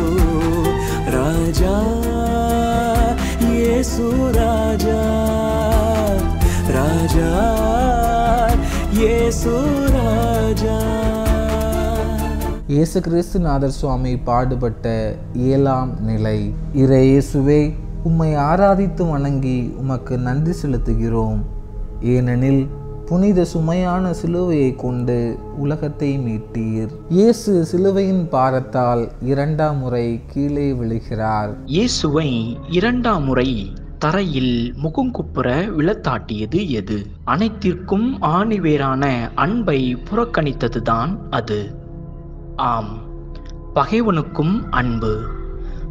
ராஜா இயேசு ராஜா ராஜா இயேசு ராஜா. இயேசு கிறிஸ்துநாதர் சுவாமி பாடுபட்ட ஏழாம் நிலை. இறை இயேசுவே உம்மை ஆராதித்து வணங்கி உமக்கு நன்றி செலுத்துகிறோம். ஏனெனில் புனித சுமையான சிலுவையை கொண்டு உலகத்தை மீட்டீர். இயேசு சிலுவையின் பாரத்தால் இரண்டாம் முறை கீழே விழுகிறார். இயேசுவை இரண்டாம் முறை தரையில் முகங்குப்புற விழத்தாட்டியது எது? அனைத்திற்கும் ஆணிவேரான அன்பை புறக்கணித்ததுதான் அது. ஆம் பகைவனுக்கும் அன்பு.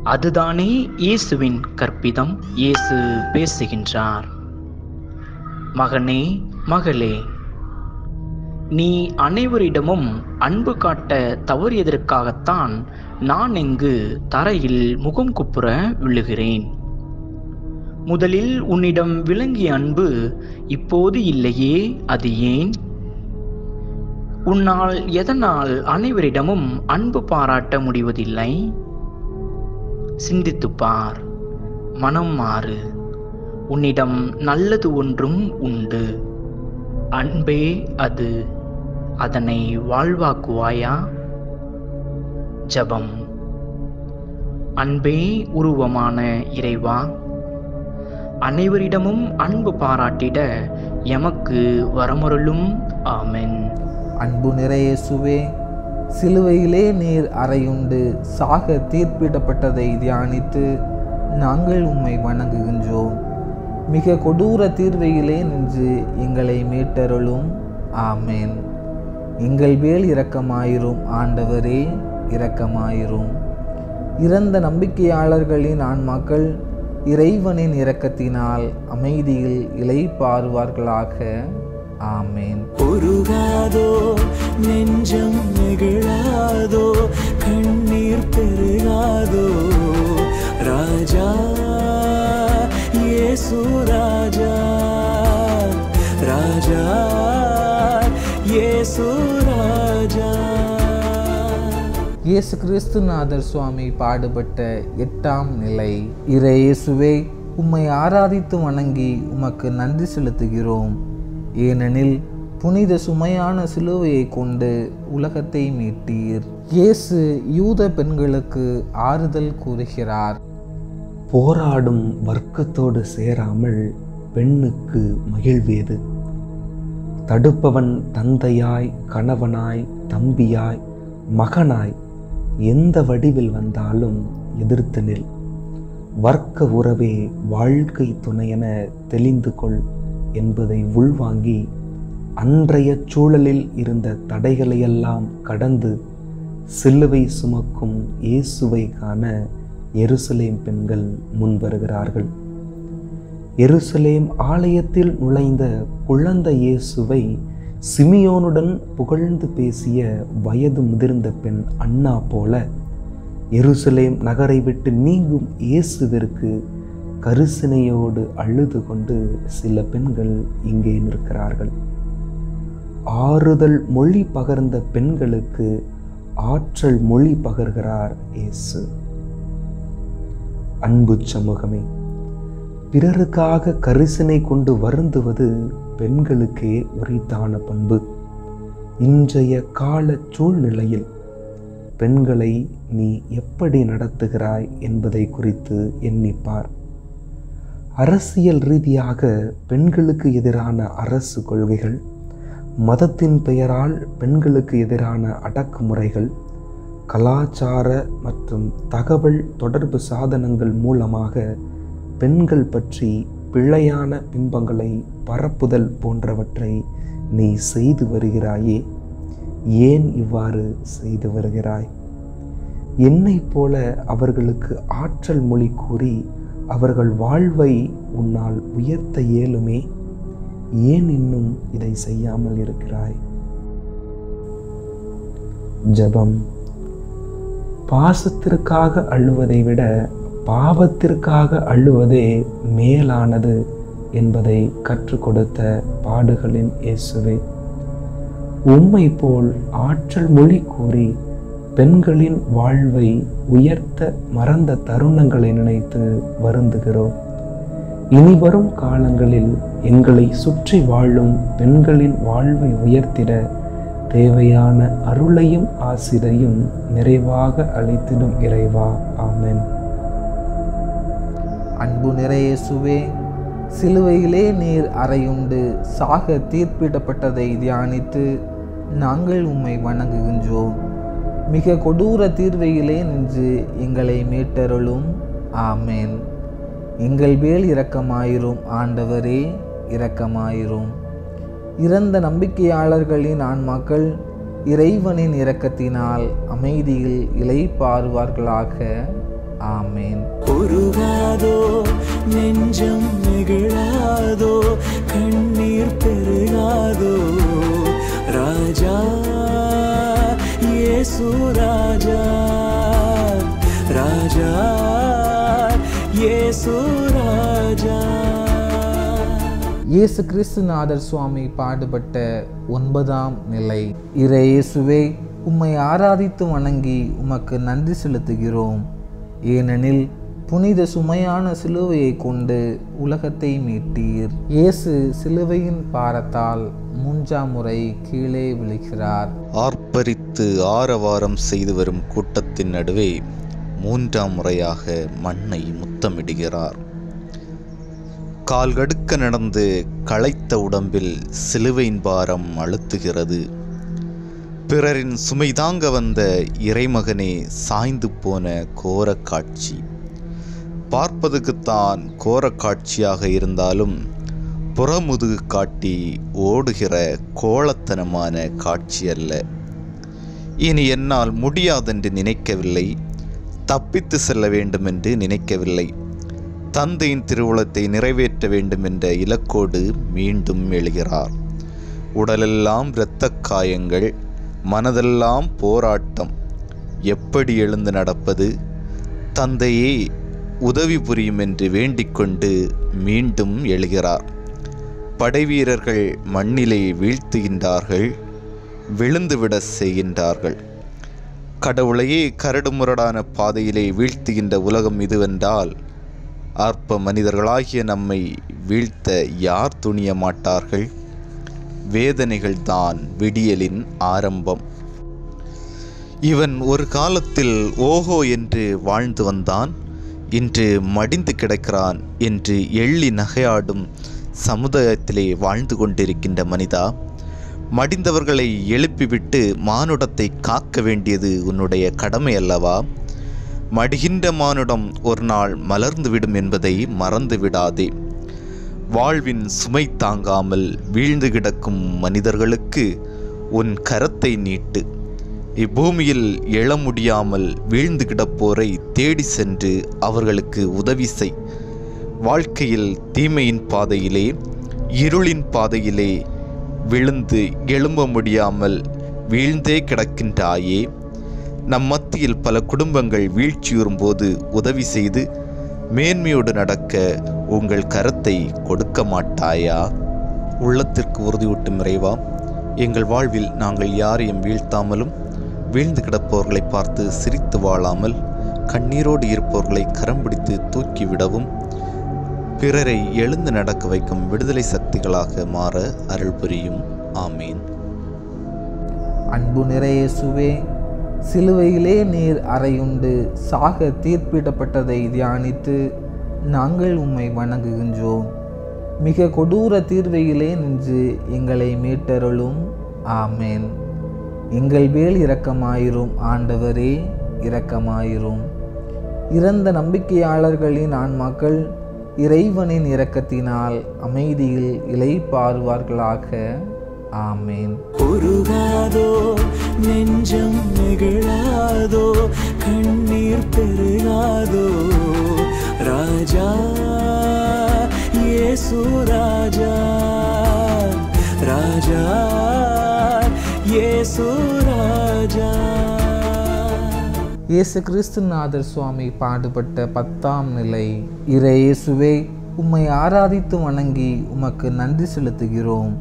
அதுதானே இயேசுவின் கற்பிதம். இயேசு பேசுகின்றார். மகனே மகளே. நீ அனைவரிடமும் அன்பு காட்ட தவறியதற்காகத்தான் நான் இங்கு தரையில் முகம் குப்புற விழுகிறேன். முதலில் உன்னிடம் விளங்கிய அன்பு இப்போது இல்லையே அது ஏன்? உன்னால் எதனால் அனைவரிடமும் அன்பு பாராட்ட முடிவதில்லை? சிந்தித்துப்பார் மனம் மாறு. உன்னிடம் நல்லது ஒன்றும் உண்டு. அன்பே அது. அதனை வாழ்வாக்குவாயா? ஜபம். அன்பே உருவமான இறைவா. அனைவரிடமும் அன்பு பாராட்டிட எமக்கு வரமருளும். ஆமென். அன்பு நிறையேசுவே சிலுவையிலே நீர் அறையுண்டு. சாக தீர்ப்பிடப்பட்டதை தியானித்து நாங்கள் உம்மை வணங்குகின்றோம். மிக கொடூர தீர்வையிலே நின்று எங்களை மீட்டருளும். ஆமேன். எங்கள் மேல் இரக்கமாயிரும் ஆண்டவரே இரக்கமாயிரும். இறந்த நம்பிக்கையாளர்களின் ஆன்மாக்கள் இறைவனின் இரக்கத்தினால் அமைதியில் இலைப்பாருவார்களாக ஆமேன். பொருகாதோ நெஞ்சம் நெகிழாதோ கண்ணீர் பெருகாதோ ராஜா இயேசு ராஜா ராஜா இயேசு ராஜா இயேசு கிறிஸ்துநாதர் சுவாமி பாடுபட்ட எட்டாம் நிலை இறையேசுவே உம்மை ஆராதித்து வணங்கி உமக்கு நன்றி செலுத்துகிறோம். ஏனெனில் புனித சுமையான சிலுவையை கொண்டு உலகத்தை மீட்டீர். இயேசு யூத பெண்களுக்கு ஆறுதல் கூறுகிறார். போராடும் வர்க்கத்தோடு சேராமல் பெண்ணுக்கு மகிழ்வேது. தடுப்பவன் தந்தையாய் கணவனாய் தம்பியாய் மகனாய் எந்த வடிவில் வந்தாலும் எதிர்த்து நில். வர்க்க உறவே வாழ்க்கை துணையென தெளிந்து கொள் என்பதை உள்வாங்கி அன்றைய சூழலில் இருந்த தடைகளையெல்லாம் கடந்து சிலுவை சுமக்கும் இயேசுவை காண எருசலேம் பெண்கள் முன் வருகிறார்கள். எருசலேம் ஆலயத்தில் நுழைந்த குழந்தை இயேசுவை சிமியோனுடன் புகழ்ந்து பேசிய வயது முதிர்ந்த பெண் அண்ணா போல எருசலேம் நகரை விட்டு நீங்கும் இயேசுவிற்கு கரிசனையோடு அழுது கொண்டு சில பெண்கள் இங்கே நிற்கிறார்கள். ஆறுதல் மொழி பகர்ந்த பெண்களுக்கு ஆற்றல் மொழி பகர்கிறார் இயேசு. அன்பு சமூகமே. பிறருக்காக கரிசனை கொண்டு வருந்துவது பெண்களுக்கே உரித்தான பண்பு. இன்றைய கால சூழ்நிலையில் பெண்களை நீ எப்படி நடத்துகிறாய் என்பதை குறித்து எண்ணிப்பார். அரசியல் ரீதியாக பெண்களுக்கு எதிரான அரசு கொள்கைகள் மதத்தின் பெயரால் பெண்களுக்கு எதிரான அடக்குமுறைகள் கலாச்சார மற்றும் தகவல் தொடர்பு சாதனங்கள் மூலமாக பெண்கள் பற்றி பிழையான பிம்பங்களை பரப்புதல் போன்றவற்றை நீ செய்து வருகிறாயே. ஏன் இவ்வாறு செய்து வருகிறாய்? என்னை போல அவர்களுக்கு ஆற்றல் மொழி கூறி அவர்கள் வாழ்வை உன்னால் உயர்த்த இயலுமே. ஏன் இன்னும் இதை செய்யாமல் இருக்கிறாய்? ஜெபம். பாசத்திற்காக அள்ளுவதை விட பாவத்திற்காக அள்ளுவதே மேலானது என்பதை கற்றுக் கொடுத்த பாடுகளின் இயேசுவே. உம்மை போல் ஆற்றல் மொழி கூறி பெண்களின் வாழ்வை உயர்த்த மறந்த தருணங்களை நினைத்து வருந்துகிறோம். இனி வரும் காலங்களில் எங்களை சுற்றி வாழும் பெண்களின் வாழ்வை உயர்த்திட தேவையான அருளையும் ஆசிரையும் நிறைவாக அளித்திடும் இறைவா. ஆமென். அன்பு நிறையேசுவே சிலுவையிலே நீர் அறையுண்டு. சாக தீர்ப்பிடப்பட்டதை தியானித்து நாங்கள் உம்மை வணங்குகின்றோம். மிக கொடூர தீர்வையிலே நின்று எங்களை மீட்டருளும். ஆமேன். எங்கள் மேல் இரக்கமாயிரும். ஆண்டவரே இரக்கமாயிரும். இறந்த நம்பிக்கையாளர்களின் ஆன்மாக்கள் இறைவனின் இரக்கத்தினால் அமைதியில் இலை பாருவார்களாக ஆமேன். உருகாதோ நெஞ்சம் நெகிழாதோ கண்ணீர் பெருகாதோ ராஜா இயேசு ராஜா ராஜா இயேசு ராஜா. இயேசு கிறிஸ்துநாதர் சுவாமி பாடுபட்ட ஒன்பதாம் நிலை. இறை இயேசுவே உம்மை ஆராதித்து வணங்கி உமக்கு நன்றி செலுத்துகிறோம். ஏனெனில் புனித சுமையான சிலுவையை கொண்டு உலகத்தை மீட்டீர். இயேசு சிலுவையின் பாரத்தால் மூன்றாம் முறை கீழே விழுகிறார். ஆர்ப்பரித்து ஆரவாரம் செய்து வரும் கூட்டத்தின் நடுவே மூன்றாம் முறையாக மண்ணை முத்தமிடுகிறார். கால்கடுக்க நடந்து களைத்த உடம்பில் சிலுவையின் பாரம் அழுத்துகிறது. பிறரின் சுமை தாங்க வந்த இறைமகனே சாய்ந்து போன கோர காட்சி. பார்ப்பதுக்குத்தான் கோர காட்சியாக இருந்தாலும் புறமுதுகு காட்டி ஓடுகிற கோலத்தனமான காட்சி அல்ல. இனி என்னால் முடியாதென்று நினைக்கவில்லை தப்பித்து செல்ல வேண்டுமென்று நினைக்கவில்லை. தந்தையின் திருவுளத்தை நிறைவேற்ற வேண்டும் என்ற இலக்கோடு மீண்டும் எழுகிறார். உடலெல்லாம் இரத்த காயங்கள் மனதெல்லாம் போராட்டம். எப்படி எழுந்து நடப்பது? தந்தையே உதவி புரியும் என்று வேண்டிக்கொண்டு மீண்டும் எழுகிறார். படைவீரர்கள் மண்ணிலே வீழ்த்துகின்றார்கள் விழுந்துவிட செய்கின்றார்கள். கடவுளையே கரடுமுரடான பாதையிலே வீழ்த்துகின்ற உலகம் இதுவென்றால் அற்ப மனிதர்களாகிய நம்மை வீழ்த்த யார் துணிய மாட்டார்கள்? வேதனைகள் தான் விடியலின் ஆரம்பம். இவன் ஒரு காலத்தில் ஓஹோ என்று வாழ்ந்து வந்தான். இன்று மடிந்து கிடக்கிறான் என்று எள்ளி நகையாடும் சமுதாயத்திலே வாழ்ந்து கொண்டிருக்கின்ற மனிதா மடிந்தவர்களை எழுப்பிவிட்டு மானுடத்தை காக்க வேண்டியது உன்னுடைய கடமை அல்லவா? மடிகின்ற மானுடம் ஒரு நாள் மலர்ந்துவிடும் என்பதை மறந்து விடாதே வாழ்வின் சுமை தாங்காமல் வீழ்ந்து கிடக்கும் மனிதர்களுக்கு உன் கரத்தை நீட்டு. இப்பூமியில் எழ முடியாமல் வீழ்ந்து கிடப்போரை தேடி சென்று அவர்களுக்கு உதவி செய். வாழ்க்கையில் தீமையின் பாதையிலே இருளின் பாதையிலே விழுந்து எழும்ப முடியாமல் வீழ்ந்தே கிடக்கின்றாயே. நம் மத்தியில் பல குடும்பங்கள் வீழ்ச்சியுறும் போது உதவி செய்து மேன்மையோடு நடக்க உங்கள் கரத்தை கொடுக்க மாட்டாயா? உள்ளத்திற்கு உறுதியூட்டும் இறைவா எங்கள் வாழ்வில் நாங்கள் யாரையும் வீழ்த்தாமலும் வீழ்ந்து கிடப்பவர்களை பார்த்து சிரித்து வாழாமல் கண்ணீரோடு இருப்பவர்களை கரம் பிடித்து தூக்கிவிடவும் பிறரை எழுந்து நடக்க வைக்கும் விடுதலை சக்திகளாக மாற அருள் புரியும். ஆமீன். அன்பு நிறைய சுவே சிலுவையிலே நீர் அறையுண்டு. சாக தீர்ப்பிடப்பட்டதை தியானித்து நாங்கள் உம்மை வணங்குகின்றோம். மிக கொடூர தீர்வையிலே நின்று எங்களை மீட்டருளும். ஆமேன். எங்கள் மேல் இரக்கமாயிரும். ஆண்டவரே இரக்கமாயிரும். இறந்த நம்பிக்கையாளர்களின் ஆன்மாக்கள் இறைவனின் இரக்கத்தினால் அமைதியில் இலை பாருவார்களாக ஆமேன். உருகாதோ நெஞ்சம் நெகிழாதோ கண்ணீர் பெருகாதோ ராஜா இயேசு ராஜா ராஜா இயேசு ராஜா. இயேசு கிறிஸ்துநாதர் சுவாமி பாடுபட்ட பத்தாம் நிலை இறையேசுவே உம்மை ஆராதித்து வணங்கி உமக்கு நன்றி செலுத்துகிறோம்.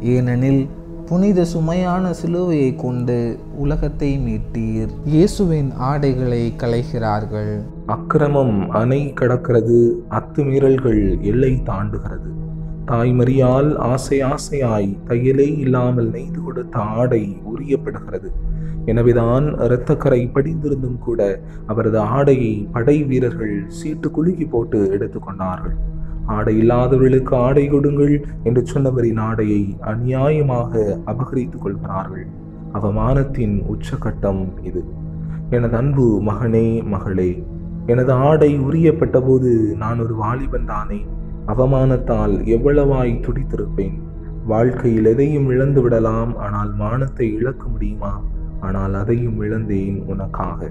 ஏனெனில் புனித சுமையான சிலுவையை கொண்டு உலகத்தை மீட்டீர். இயேசுவின் ஆடைகளை களைகிறார்கள். அக்கிரமம் அணை கடக்கிறது அத்துமீறல்கள் எல்லை தாண்டுகிறது. தாய்மறியால் ஆசை ஆசையாய் தையலே இல்லாமல் நெய்து கொடுத்த ஆடை உரியப்படுகிறது. எனவேதான் இரத்தக்கரை படிந்திருந்தும் கூட அவரது ஆடையை படை வீரர்கள் சீட்டு குலுக்கி போட்டு எடுத்துக்கொண்டார்கள். ஆடை இல்லாதவர்களுக்கு ஆடை கொடுங்கள் என்று சொன்னவரின் ஆடையை அநியாயமாக அபகரித்துக் கொள்கிறார்கள். அவமானத்தின் உச்சகட்டம் இது. எனது அன்பு மகனே மகளே எனது ஆடை உரியப்பட்ட போது நான் ஒரு வாலிபன் தானே. அவமானத்தால் எவ்வளவாய் துடித்திருப்பேன். வாழ்க்கையில் எதையும் இழந்து விடலாம் ஆனால் மானத்தை இழக்க முடியுமா? ஆனால் அதையும் இழந்தேன் உனக்காக.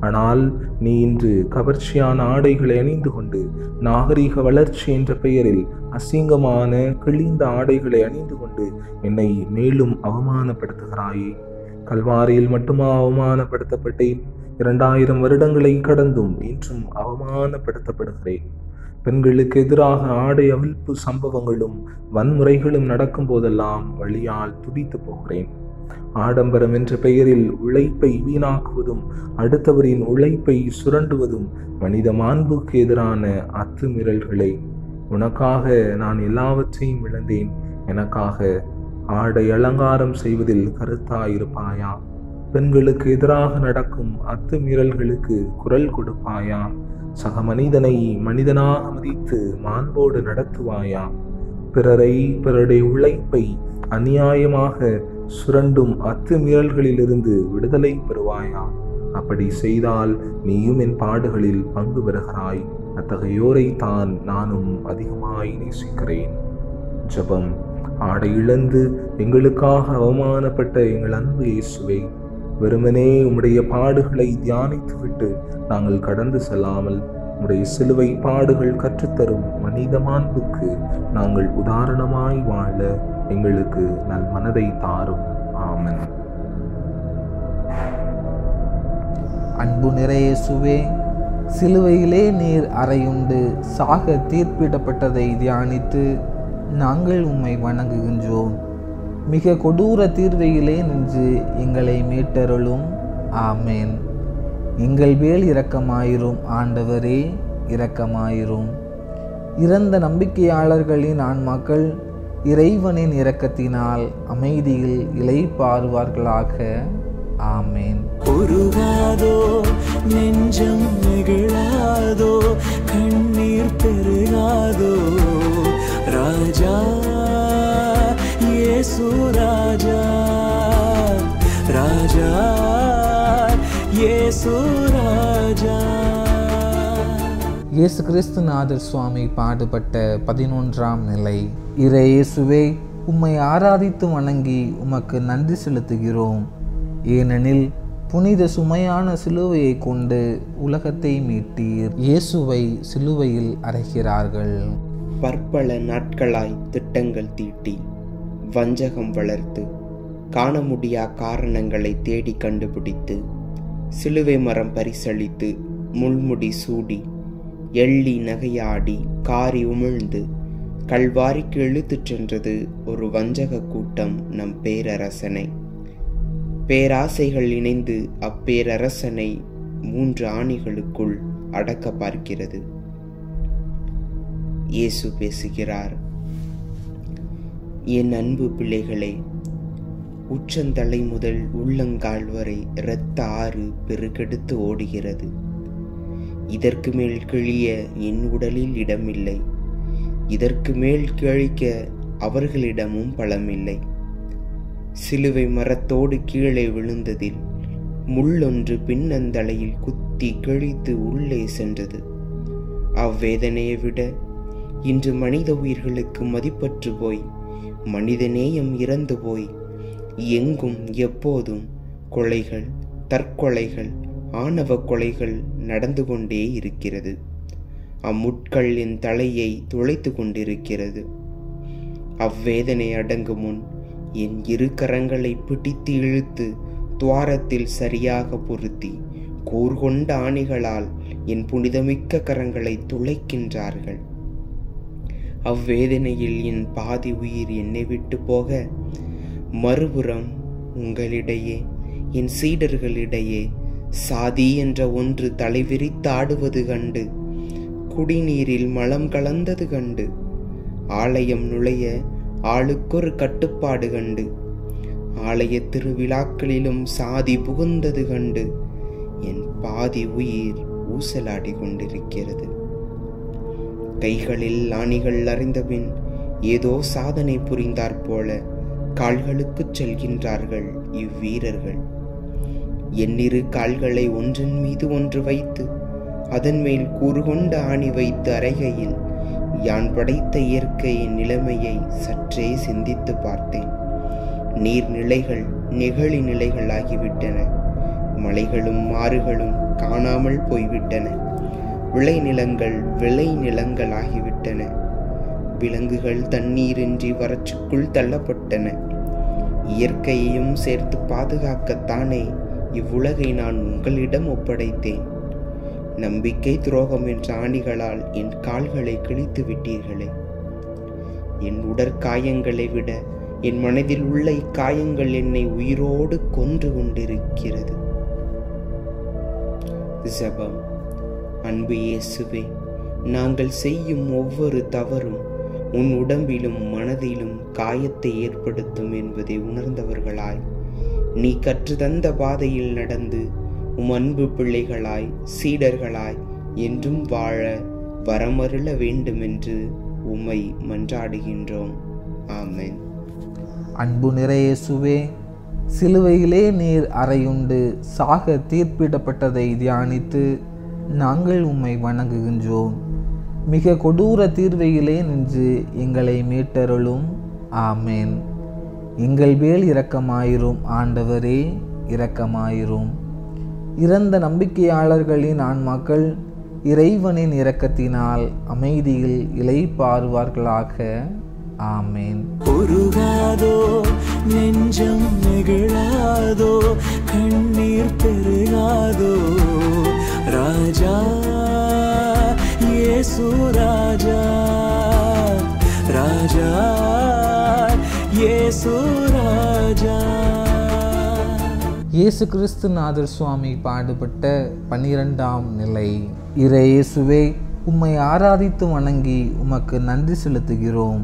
ஆனால் நீ இன்று கவர்ச்சியான ஆடைகளை அணிந்து கொண்டு நாகரிக வளர்ச்சி என்ற பெயரில் அசிங்கமான கிழிந்த ஆடைகளை அணிந்து கொண்டு என்னை மேலும் அவமானப்படுத்துகிறாயே. கல்வாரியில் மட்டுமா அவமானப்படுத்தப்பட்டேன்? இரண்டாயிரம் வருடங்களை கடந்தும் இன்றும் அவமானப்படுத்தப்படுகிறேன். பெண்களுக்கு எதிராக ஆடை அவிழ்ப்பு சம்பவங்களும் வன்முறைகளும் நடக்கும் போதெல்லாம் வழியால் துடித்து போகிறேன். ஆடம்பரம் என்ற பெயரில் உழைப்பை வீணாக்குவதும் அடுத்தவரின் உழைப்பை சுரண்டுவதும் மனித மாண்புக்கு எதிரான அத்துமீறல்களை. உனக்காக நான் எல்லாவற்றையும் இழந்தேன். எனக்காக ஆடை அலங்காரம் செய்வதில் கருத்தாயிருப்பாயா? பெண்களுக்கு எதிராக நடக்கும் அத்துமீறல்களுக்கு குரல் கொடுப்பாயா? சக மனிதனை மனிதனாக மதித்து மாண்போடு நடத்துவாயா? பிறரை பிறருடைய உழைப்பை அநியாயமாக சுரண்டும் அத்துமீறல்களிலிருந்து விடுதலை பெறுவாயா? அப்படி செய்தால் நீயும் என் பாடுகளில் பங்கு பெறுகிறாய். அத்தகையோரை தான் நானும் அதிகமாய் நேசிக்கிறேன். ஜபம். ஆடை இழந்து எங்களுக்காக அவமானப்பட்ட எங்கள் அன்பு இயேசுவை வெறுமனே உம்முடைய பாடுகளை தியானித்துவிட்டு நாங்கள் கடந்து செல்லாமல் உம்முடைய சிலுவை பாடுகள் கற்றுத்தரும் மனித மாண்புக்கு நாங்கள் உதாரணமாய் வாழ எங்களுக்கு நல் மனதை தாரும். ஆமன். அன்பு நிறையேசுவே சிலுவையிலே நீர் அறையுண்டு. சாக தீர்ப்பிடப்பட்டதை தியானித்து நாங்கள் உம்மை வணங்குகின்றோம். மிக கொடூர தீர்வையிலே நின்று எங்களை மீட்டருளும். ஆமேன். எங்கள் மேல் இரக்கமாயிரும். ஆண்டவரே இரக்கமாயிரும். இறந்த நம்பிக்கையாளர்களின் ஆன்மாக்கள் இறைவனின் இரக்கத்தினால் அமைதியில் இலை பாருவார்களாக ஆமேன். உருகாதோ நெஞ்சம் நெகிழாதோ கண்ணீர் பெருகாதோ ராஜா இயேசு ராஜா ராஜா இயேசு ராஜா. இயேசு கிறிஸ்துநாதர் சுவாமி பாடுபட்ட பதினொன்றாம் நிலை. இறை இயேசுவே உம்மை ஆராதித்து வணங்கி உமக்கு நன்றி செலுத்துகிறோம். ஏனெனில் புனித சுமையான சிலுவையை கொண்டு உலகத்தை மீட்டீர். இயேசுவை சிலுவையில் அறைகிறார்கள். பற்பல நாட்களாய் திட்டங்கள் தீட்டி வஞ்சகம் வளர்த்து காண முடியா காரணங்களை தேடி கண்டுபிடித்து சிலுவை மரம் பரிசளித்து முள்முடி சூடி எள்ளி நகையாடி காரி உமிழ்ந்து கல்வாரிக்கு இழுத்துச் சென்றது ஒரு வஞ்சக கூட்டம் நம் பேரரசனை. பேராசைகள் இணைந்து அப்பேரரசனை மூன்று ஆணிகளுக்குள் அடக்க பார்க்கிறது. இயேசு பேசுகிறார் என் அன்பு பிள்ளைகளே உச்சந்தலை முதல் உள்ளங்கால் வரை இரத்த ஆறு பெருக்கெடுத்து ஓடுகிறது. இதற்கு மேல் கிழிய என் உடலில் இடமில்லை. இதற்கு மேல் கிழிக்க அவர்களிடமும் பலமில்லை. சிலுவை மரத்தோடு கீழே விழுந்ததில் முள்ளொன்று பின்னந்தலையில் குத்தி கிழித்து உள்ளே சென்றது. அவ்வேதனையை விட இன்று மனித உயிர்களுக்கு மதிப்பற்று போய் மனிதநேயம் இறந்து போய் எங்கும் எப்போதும் கொலைகள் தற்கொலைகள் ஆணவ கொலைகள் நடந்து கொண்டே இருக்கிறது. அம்முட்கள் என் தலையை துளைத்து கொண்டிருக்கிறது. அவ்வேதனை அடங்கும் முன் என் இரு கரங்களை பிடித்து இழுத்து துவாரத்தில் சரியாக பொருத்தி கூர்கொண்ட ஆணிகளால் என் புனிதமிக்க கரங்களை துளைக்கின்றார்கள். அவ்வேதனையில் என் பாதி உயிர் என்னை விட்டு போக மறுபுறம் உங்களிடையே என் சீடர்களிடையே சாதி என்ற ஒன்று தலைவிரித்தாடுவது கண்டு குடிநீரில் மலம் கலந்தது கண்டு ஆலயம் நுழைய ஆளுக்கொரு கட்டுப்பாடு கண்டு ஆலய திருவிழாக்களிலும் சாதி புகுந்தது கண்டு என் பாதி உயிர் ஊசலாடி கொண்டிருக்கிறது. கைகளில் ஆணிகள் அறிந்தபின் ஏதோ சாதனை புரிந்தாற் போல கால்களுக்குச் செல்கின்றார்கள் இவ்வீரர்கள். எண்ணிரு கால்களை ஒன்றின் மீது ஒன்று வைத்து அதன் மேல் கூறுகொண்ட ஆணி வைத்து அறைகையில் யான் படைத்த இயற்கையின் நிலைமையை சற்றே சிந்தித்து பார்த்தேன். நீர்நிலைகள் நெகிழி நிலைகள் ஆகிவிட்டன. மலைகளும் ஆறுகளும் காணாமல் போய்விட்டன. விளைநிலங்கள் விளை நிலங்கள் ஆகிவிட்டன. விலங்குகள் தண்ணீரின்றி வறட்சிக்குள் தள்ளப்பட்டன. இயற்கையையும் சேர்த்து பாதுகாக்கத்தானே இவ்வுலகை நான் உங்களிடம் ஒப்படைத்தேன். நம்பிக்கை துரோகம் என்ற ஆணிகளால் என் கால்களை கிழித்து விட்டீர்களே. என் உடற்காயங்களை விட என் மனதில் உள்ள இக்காயங்கள் என்னை உயிரோடு கொன்று கொண்டிருக்கிறது. ஜபம். அன்பு இயேசுவே நாங்கள் செய்யும் ஒவ்வொரு தவறும் உன் உடம்பிலும் மனதிலும் காயத்தை ஏற்படுத்தும் என்பதை உணர்ந்தவர்களாய். நீ கற்றுதந்த பாதையில் நடந்து உம் அன்பு பிள்ளைகளாய் சீடர்களாய் என்றும் வாழ வரமருள வேண்டுமென்று உம்மை மன்றாடுகின்றோம். ஆமென். அன்பு நிறையேசுவே சிலுவையிலே நீர் அறையுண்டு சாக தீர்ப்பிடப்பட்டதை தியானித்து நாங்கள் உம்மை வணங்குகின்றோம். மிக கொடூர தீர்வையிலே நின்று எங்களை மீட்டருளும். ஆமேன். எங்கள் மேல் இரக்கமாயிரும் ஆண்டவரே இரக்கமாயிரும். இறந்த நம்பிக்கையாளர்களின் ஆன்மாக்கள் இறைவனின் இரக்கத்தினால் அமைதியில் இலை பாருவார்களாக ஆமேன். உருகாதோ நெஞ்சம் நெகிழாதோ கண்ணீர் பெருகாதோ ராஜா இயேசு ராஜா ராஜா. இயேசு ராஜா. இயேசு கிறிஸ்துநாதர் சுவாமி பாடுபட்ட பன்னிரெண்டாம் நிலை. இறை இயேசுவே உம்மை ஆராதித்து வணங்கி உமக்கு நன்றி செலுத்துகிறோம்.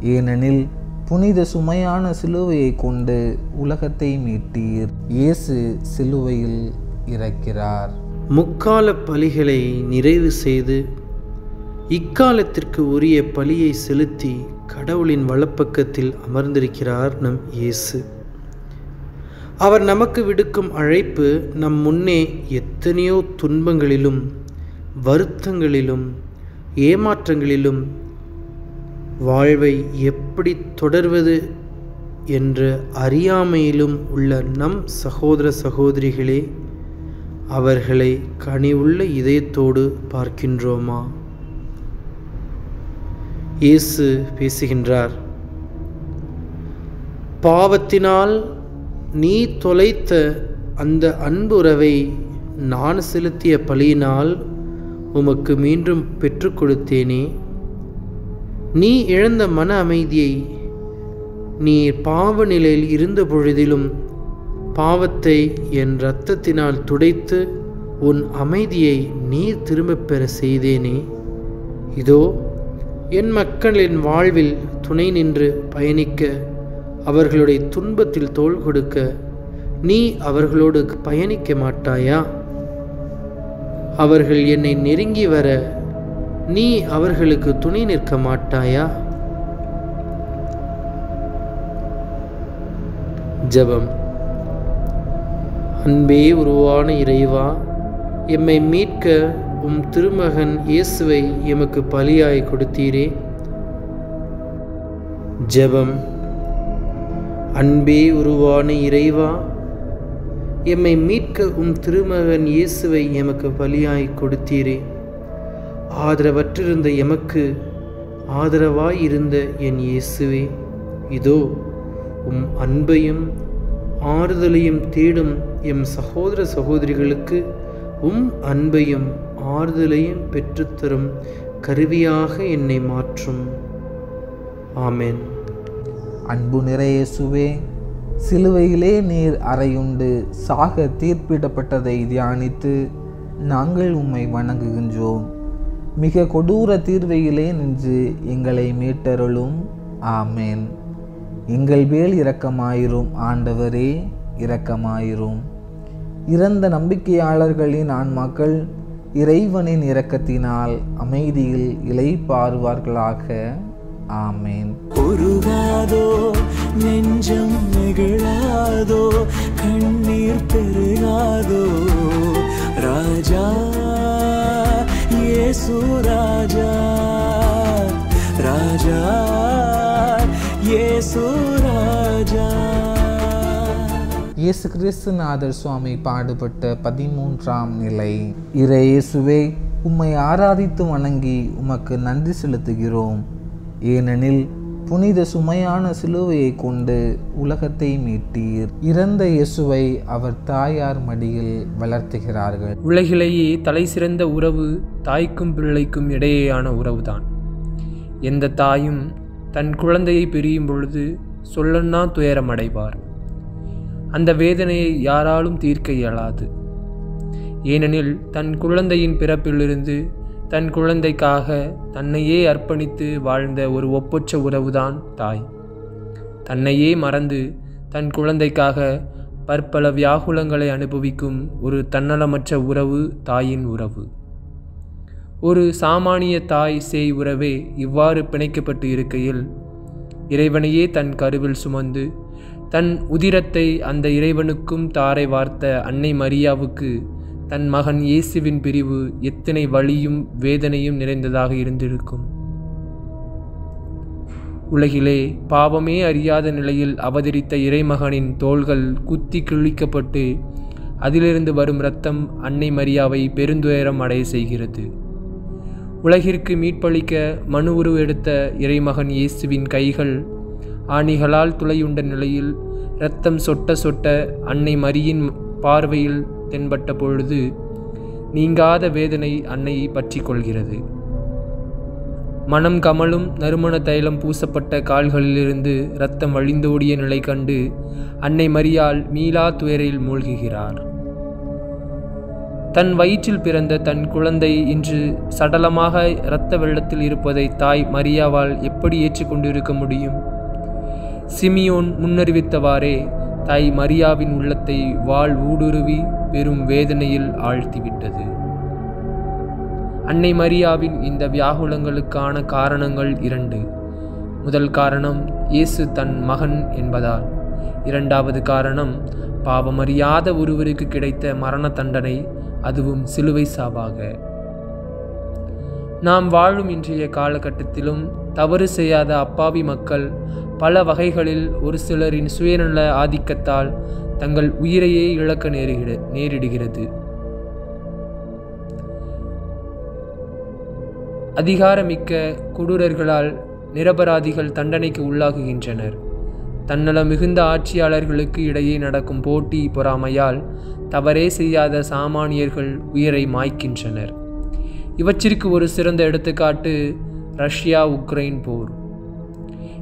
ஏனெனில் புனித சுமையான சிலுவையை கொண்டு உலகத்தை மீட்டீர். இயேசு சிலுவையில் இறக்கிறார். முக்கால பலிகளை நிறைவு செய்து இக்காலத்திற்கு உரிய பலியை செலுத்தி கடவுளின் வலப்பக்கத்தில் அமர்ந்திருக்கிறார் நம் இயேசு. அவர் நமக்கு விடுக்கும் அழைப்பு நம் முன்னே எத்தனையோ துன்பங்களிலும் வருத்தங்களிலும் ஏமாற்றங்களிலும் வாழ்வை எப்படி தொடர்வது என்ற அறியாமையிலும் உள்ள நம் சகோதர சகோதரிகளே அவர்களை கனிவுள்ள இதயத்தோடு பார்க்கின்றோமா? இயேசு பேசுகின்றார். பாவத்தினால் நீ தொலைத்த அந்த அன்புறவை நான் செலுத்திய பலியினால் உமக்கு மீண்டும் பெற்று கொடுத்தேனே. நீ இழந்த மன அமைதியை நீ பாவ நிலையில் இருந்த பொழுதிலும் பாவத்தை என் இரத்தத்தினால் துடைத்து உன் அமைதியை நீர் திரும்பப் பெற செய்தேனே. இதோ என் மக்களின் வாழ்வில் துணை நின்று பயணிக்க அவர்களுடைய துன்பத்தில் தோல் கொடுக்க நீ அவர்களோடு பயணிக்க மாட்டாயா? அவர்கள் என்னை நெருங்கி வர நீ அவர்களுக்கு துணை நிற்க மாட்டாயா? ஜெபம். அன்பே உருவான இறைவா எம்மை மீட்க உம் திருமகன் இயேசுவை எமக்கு பலியாய் கொடுத்தீரே. ஜெபம். அன்பே உருவான இறைவா எம்மை மீட்க உம் திருமகன் இயேசுவை எமக்கு பலியாய் கொடுத்தீரே. ஆதரவற்றிருந்த எமக்கு ஆதரவாயிருந்த என் இயேசுவே இதோ உம் அன்பையும் ஆறுதலையும் தேடும் எம் சகோதர சகோதரிகளுக்கு உம் அன்பையும் ஆறுதலையும் பெற்றுத்தரும் கருவியாக என்னை மாற்றும். ஆமேன். அன்பு நிறையேசுவே சிலுவையிலே நீர் அறையுண்டு. சாக தீர்ப்பிடப்பட்டதை தியானித்து நாங்கள் உம்மை வணங்குகின்றோம். மிக கொடூர தீர்வையிலே நின்று எங்களை மீட்டருளும். ஆமேன். எங்கள் மேல் இரக்கமாயிரும். ஆண்டவரே இரக்கமாயிரும். இறந்த நம்பிக்கையாளர்களின் ஆன்மாக்கள் இறைவனின் இரக்கத்தினால் அமைதியில் இலை பாருவார்களாக ஆமேன். உருகாதோ நெஞ்சம் நெகிழாதோ கண்ணீர் பெருகாதோ ராஜா இயேசு ராஜா ராஜா இயேசு ராஜா. இயேசு கிறிஸ்துநாதர் சுவாமி பாடுபட்ட பதிமூன்றாம் நிலை. இறை இயேசுவே உம்மை ஆராதித்து வணங்கி உமக்கு நன்றி செலுத்துகிறோம். ஏனெனில் புனித சுமையான சிலுவையை கொண்டு உலகத்தை மீட்டீர். இறந்த இயேசுவை அவர் தாயார் மடியில் வளர்த்துகிறார்கள். உலகிலேயே தலை சிறந்த உறவு தாய்க்கும் பிள்ளைக்கும் இடையேயான உறவுதான். எந்த தாயும் தன் குழந்தையை பிரியும் பொழுது சொல்லன்னா துயரமடைவார். அந்த வேதனையை யாராலும் தீர்க்க இயலாது. ஏனெனில் தன் குழந்தையின் பிறப்பிலிருந்து தன் குழந்தைக்காக தன்னையே அர்ப்பணித்து வாழ்ந்த ஒரு ஒப்பற்ற உறவுதான் தாய். தன்னையே மறந்து தன் குழந்தைக்காக பற்பல வியாகுலங்களை அனுபவிக்கும் ஒரு தன்னலமற்ற உறவு தாயின் உறவு. ஒரு சாமானிய தாய் சேய் உறவே இவ்வாறு பிணைக்கப்பட்டு இருக்கையில் இறைவனையே தன் கருவில் சுமந்து தன் உதிரத்தை அந்த இறைவனுக்கும் தாரை வார்த்த அன்னை மரியாவுக்கு தன் மகன் இயேசுவின் பிரிவு எத்தனை வலியும் வேதனையும் நிறைந்ததாக இருந்திருக்கும். உலகிலே பாவமே அறியாத நிலையில் அவதரித்த இறைமகனின் தோள்கள் குத்தி கிழிக்கப்பட்டு அதிலிருந்து வரும் இரத்தம் அன்னை மரியாவை பெருந்துயரம் அடைய செய்கிறது. உலகிற்கு மீட்பளிக்க மனு உருவெடுத்த இறைமகன் இயேசுவின் கைகள் ஆணிகளால் துளையுண்ட நிலையில் இரத்தம் சொட்ட சொட்ட அன்னை மரியின் பார்வையில் தென்பட்ட பொழுது நீங்காத வேதனை அன்னையை பற்றி கொள்கிறது மனம் கமலும் நறுமண தைலம் பூசப்பட்ட கால்களிலிருந்து இரத்தம் வழிந்தோடிய நிலை கண்டு அன்னை மரியால் மீளா துயரில் மூழ்குகிறார். தன் வயிற்றில் பிறந்த தன் குழந்தை இன்று சடலமாக இரத்த வெள்ளத்தில் இருப்பதை தாய் மரியாவால் எப்படி ஏற்றுக்கொண்டிருக்க முடியும்? சிமியோன் முன்னறிவித்தவாறே தாய் மரியாவின் உள்ளத்தை வாள் ஊடுருவி பெரும் வேதனையில் ஆழ்த்திவிட்டது. அன்னை மரியாவின் இந்த வியாகுலங்களுக்கான காரணங்கள் இரண்டு. முதல் காரணம் இயேசு தன் மகன் என்பதால். இரண்டாவது காரணம் பாவமறியாத ஒருவருக்கு கிடைத்த மரண தண்டனை அதுவும் சிலுவை சாவாக. நாம் வாழும் இன்றைய காலகட்டத்திலும் தவறு செய்யாத அப்பாவி மக்கள் பல வகைகளில் ஒரு சிலரின் சுயநல ஆதிக்கத்தால் தங்கள் உயிரையே இழக்க நேரிட நேரிடுகிறது. அதிகாரமிக்க கொடூரர்களால் நிரபராதிகள் தண்டனைக்கு உள்ளாகுகின்றனர். தன்னல மிகுந்த ஆட்சியாளர்களுக்கு இடையே நடக்கும் போட்டி பொறாமையால் தவறே செய்யாத சாமானியர்கள் உயிரை மாய்க்கின்றனர். இவற்றிற்கு ஒரு சிறந்த எடுத்துக்காட்டு ரஷ்யா உக்ரைன் போர்.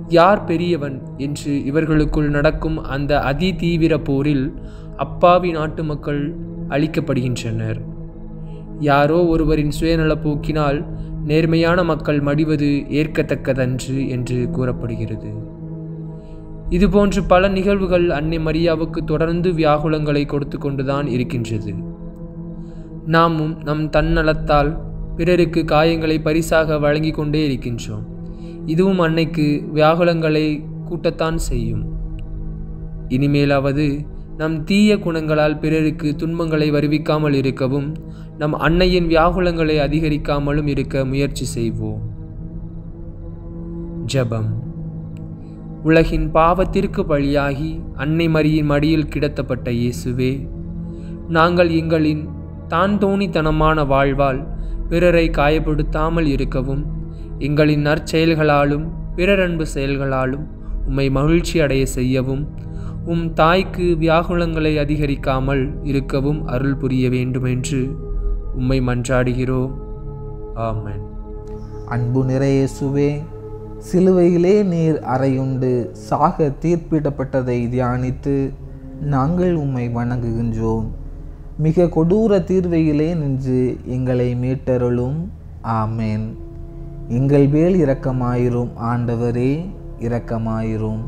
யார் பெரியவன் என்று இவர்களுக்குள் நடக்கும் அந்த அதி தீவிர போரில் அப்பாவி நாட்டு மக்கள் அழிக்கப்படுகின்றனர். யாரோ ஒருவரின் சுயநல போக்கினால் நேர்மையான மக்கள் மடிவது ஏற்கத்தக்கதன்று என்று கூறப்படுகிறது. இதுபோன்று பல நிகழ்வுகள் அன்னை மரியாவுக்கு தொடர்ந்து வியாகுலங்களை கொடுத்து கொண்டுதான் இருக்கின்றது. நாமும் நம் தன்னலத்தால் பிறருக்கு காயங்களை பரிசாக வழங்கி கொண்டே இருக்கின்றோம். இதுவும் அன்னைக்கு வியாகுலங்களை கூட்டத்தான் செய்யும். இனிமேலாவது நம் தீய குணங்களால் பிறருக்கு துன்பங்களை வருவிக்காமல் இருக்கவும் நம் அன்னையின் வியாகுலங்களை அதிகரிக்காமலும் இருக்க முயற்சி செய்வோம். ஜபம். உலகின் பாவத்திற்கு பழியாகி அன்னை மரியின் மடியில் கிடத்தப்பட்ட இயேசுவே நாங்கள் எங்களின் தான் தோணித்தனமான வாழ்வால் பிறரை காயப்படுத்தாமல் இருக்கவும் எங்களின் நற்செயல்களாலும் பிறரன்பு செயல்களாலும் உம்மை மகிழ்ச்சி அடைய செய்யவும் உம் தாய்க்கு வியாகுலங்களை அதிகரிக்காமல் இருக்கவும் அருள் புரிய வேண்டுமென்று உம்மை மன்றாடுகிறோம். ஆமன். அன்பு நிறையேசுவே சிலுவையிலே நீர் அறையுண்டு சாக தீர்ப்பிடப்பட்டதை தியானித்து நாங்கள் உம்மை வணங்குகின்றோம். மிக கொடூர தீர்வையிலே நின்று எங்களை மீட்டருளும். ஆமேன். எங்கள் மேல் இரக்கமாயிரும் ஆண்டவரே இரக்கமாயிரும்.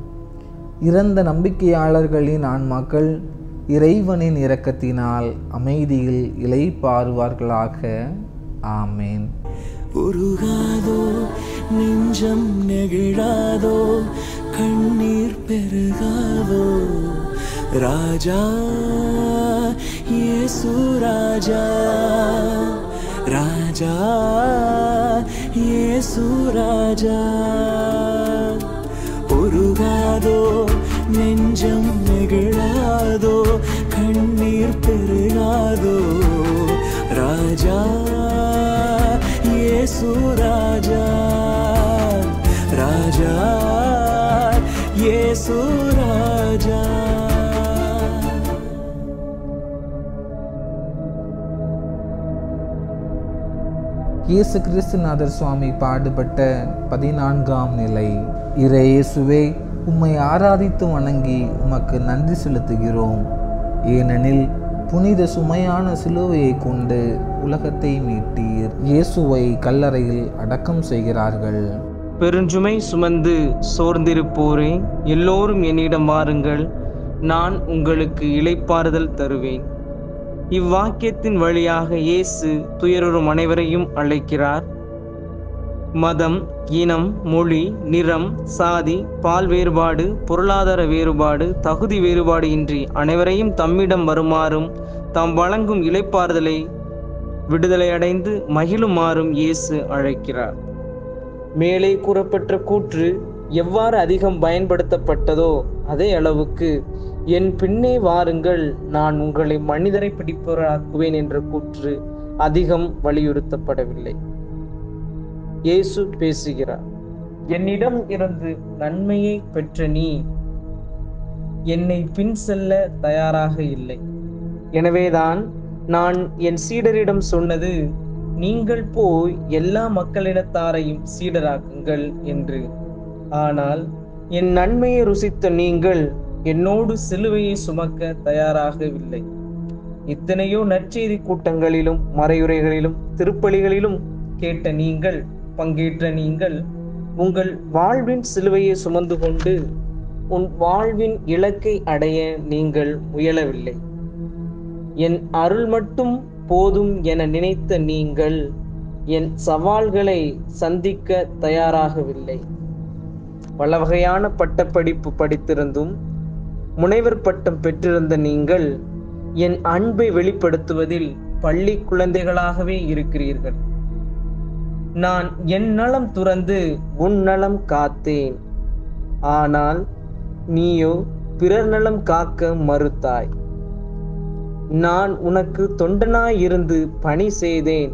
இறந்த நம்பிக்கையாளர்களின் ஆன்மாக்கள் இறைவனின் இரக்கத்தினால் அமைதியில் இலை பாருவார்களாக. ஆமேன். உருகாதோ நெஞ்சம் நெகிழாதோ கண்ணீர் பெருகாதோ. ராஜா இயேசு ராஜா. ராஜா இயேசு ராஜா. உருகாதோ நெஞ்சம் நெகிழாதோ கண்ணீர் பெருகாதோ. ராஜா இயேசு ராஜா. ராஜா இயேசு ராஜா. இயேசு கிறிஸ்துநாதர் சுவாமி பாடுபட்ட பதினான்காம் நிலை. இறையேசுவே உம்மை ஆராதித்து வணங்கி உமக்கு நன்றி செலுத்துகிறோம். ஏனெனில் புனித சுமையான சிலுவையை கொண்டு உலகத்தை மீட்டீர். இயேசுவை கல்லறையில் அடக்கம் செய்கிறார்கள். பெருஞ்சுமை சுமந்து சோர்ந்திருப்போரே எல்லோரும் என்னிடம் வாருங்கள். நான் உங்களுக்கு இளைப்பாறுதல் தருவேன். இவ்வாக்கியத்தின் வழியாக இயேசு துயருறும் அனைவரையும் அழைக்கிறார். மதம் இனம் மொழி நிறம் சாதி பால் வேறுபாடு பொருளாதார வேறுபாடு தகுதி வேறுபாடு இன்றி அனைவரையும் தம்மிடம் வருமாறும் தாம் வழங்கும் இளைப்பாறுதலை விடுதலையடைந்து மகிழுமாறும் இயேசு அழைக்கிறார். மேலே கூறப்பட்ட கூற்று எவ்வாறு அதிகம் பயன்படுத்தப்பட்டதோ அதே அளவுக்கு என் பின்னே வாருங்கள் நான் உங்களை மனிதரை பிடிப்பவராக்குவேன் என்ற கூற்று அதிகம் வலியுறுத்தப்படவில்லை. இயேசு பேசுகிறார் என்னிடம் இருந்து நன்மையை பெற்ற நீ என்னை பின் செல்ல தயாராக இல்லை. எனவேதான் நான் என் சீடரிடம் சொன்னது நீங்கள் போய் எல்லா மக்களிடத்தாரையும் சீடராக்குங்கள் என்று. ஆனால் என் நன்மையை ருசித்த நீங்கள் என்னோடு சிலுவையை சுமக்க தயாராகவில்லை. இத்தனையோ நற்செய்தி கூட்டங்களிலும் மறையுரைகளிலும் திருப்பலிகளிலும் கேட்ட நீங்கள் பங்கேற்ற நீங்கள் உங்கள் வாழ்வின் சிலுவையை சுமந்து கொண்டு உன் வாழ்வின் இலக்கை அடைய நீங்கள் முயலவில்லை. என் அருள் மட்டும் போதும் என நினைத்த நீங்கள் என் சவால்களை சந்திக்க தயாராகவில்லை. பல வகையான பட்டப்படிப்பு படித்திருந்தும் முனைவர் பட்டம் பெற்றிருந்த நீங்கள் என் அன்பை வெளிப்படுத்துவதில் பள்ளி குழந்தைகளாகவே இருக்கிறீர்கள். நான் என் நலம் துறந்து உன் நலம் காத்தேன். ஆனால் நீயோ பிறர் நலம் காக்க மறுத்தாய். நான் உனக்கு தொண்டனாயிருந்து பணி செய்தேன்.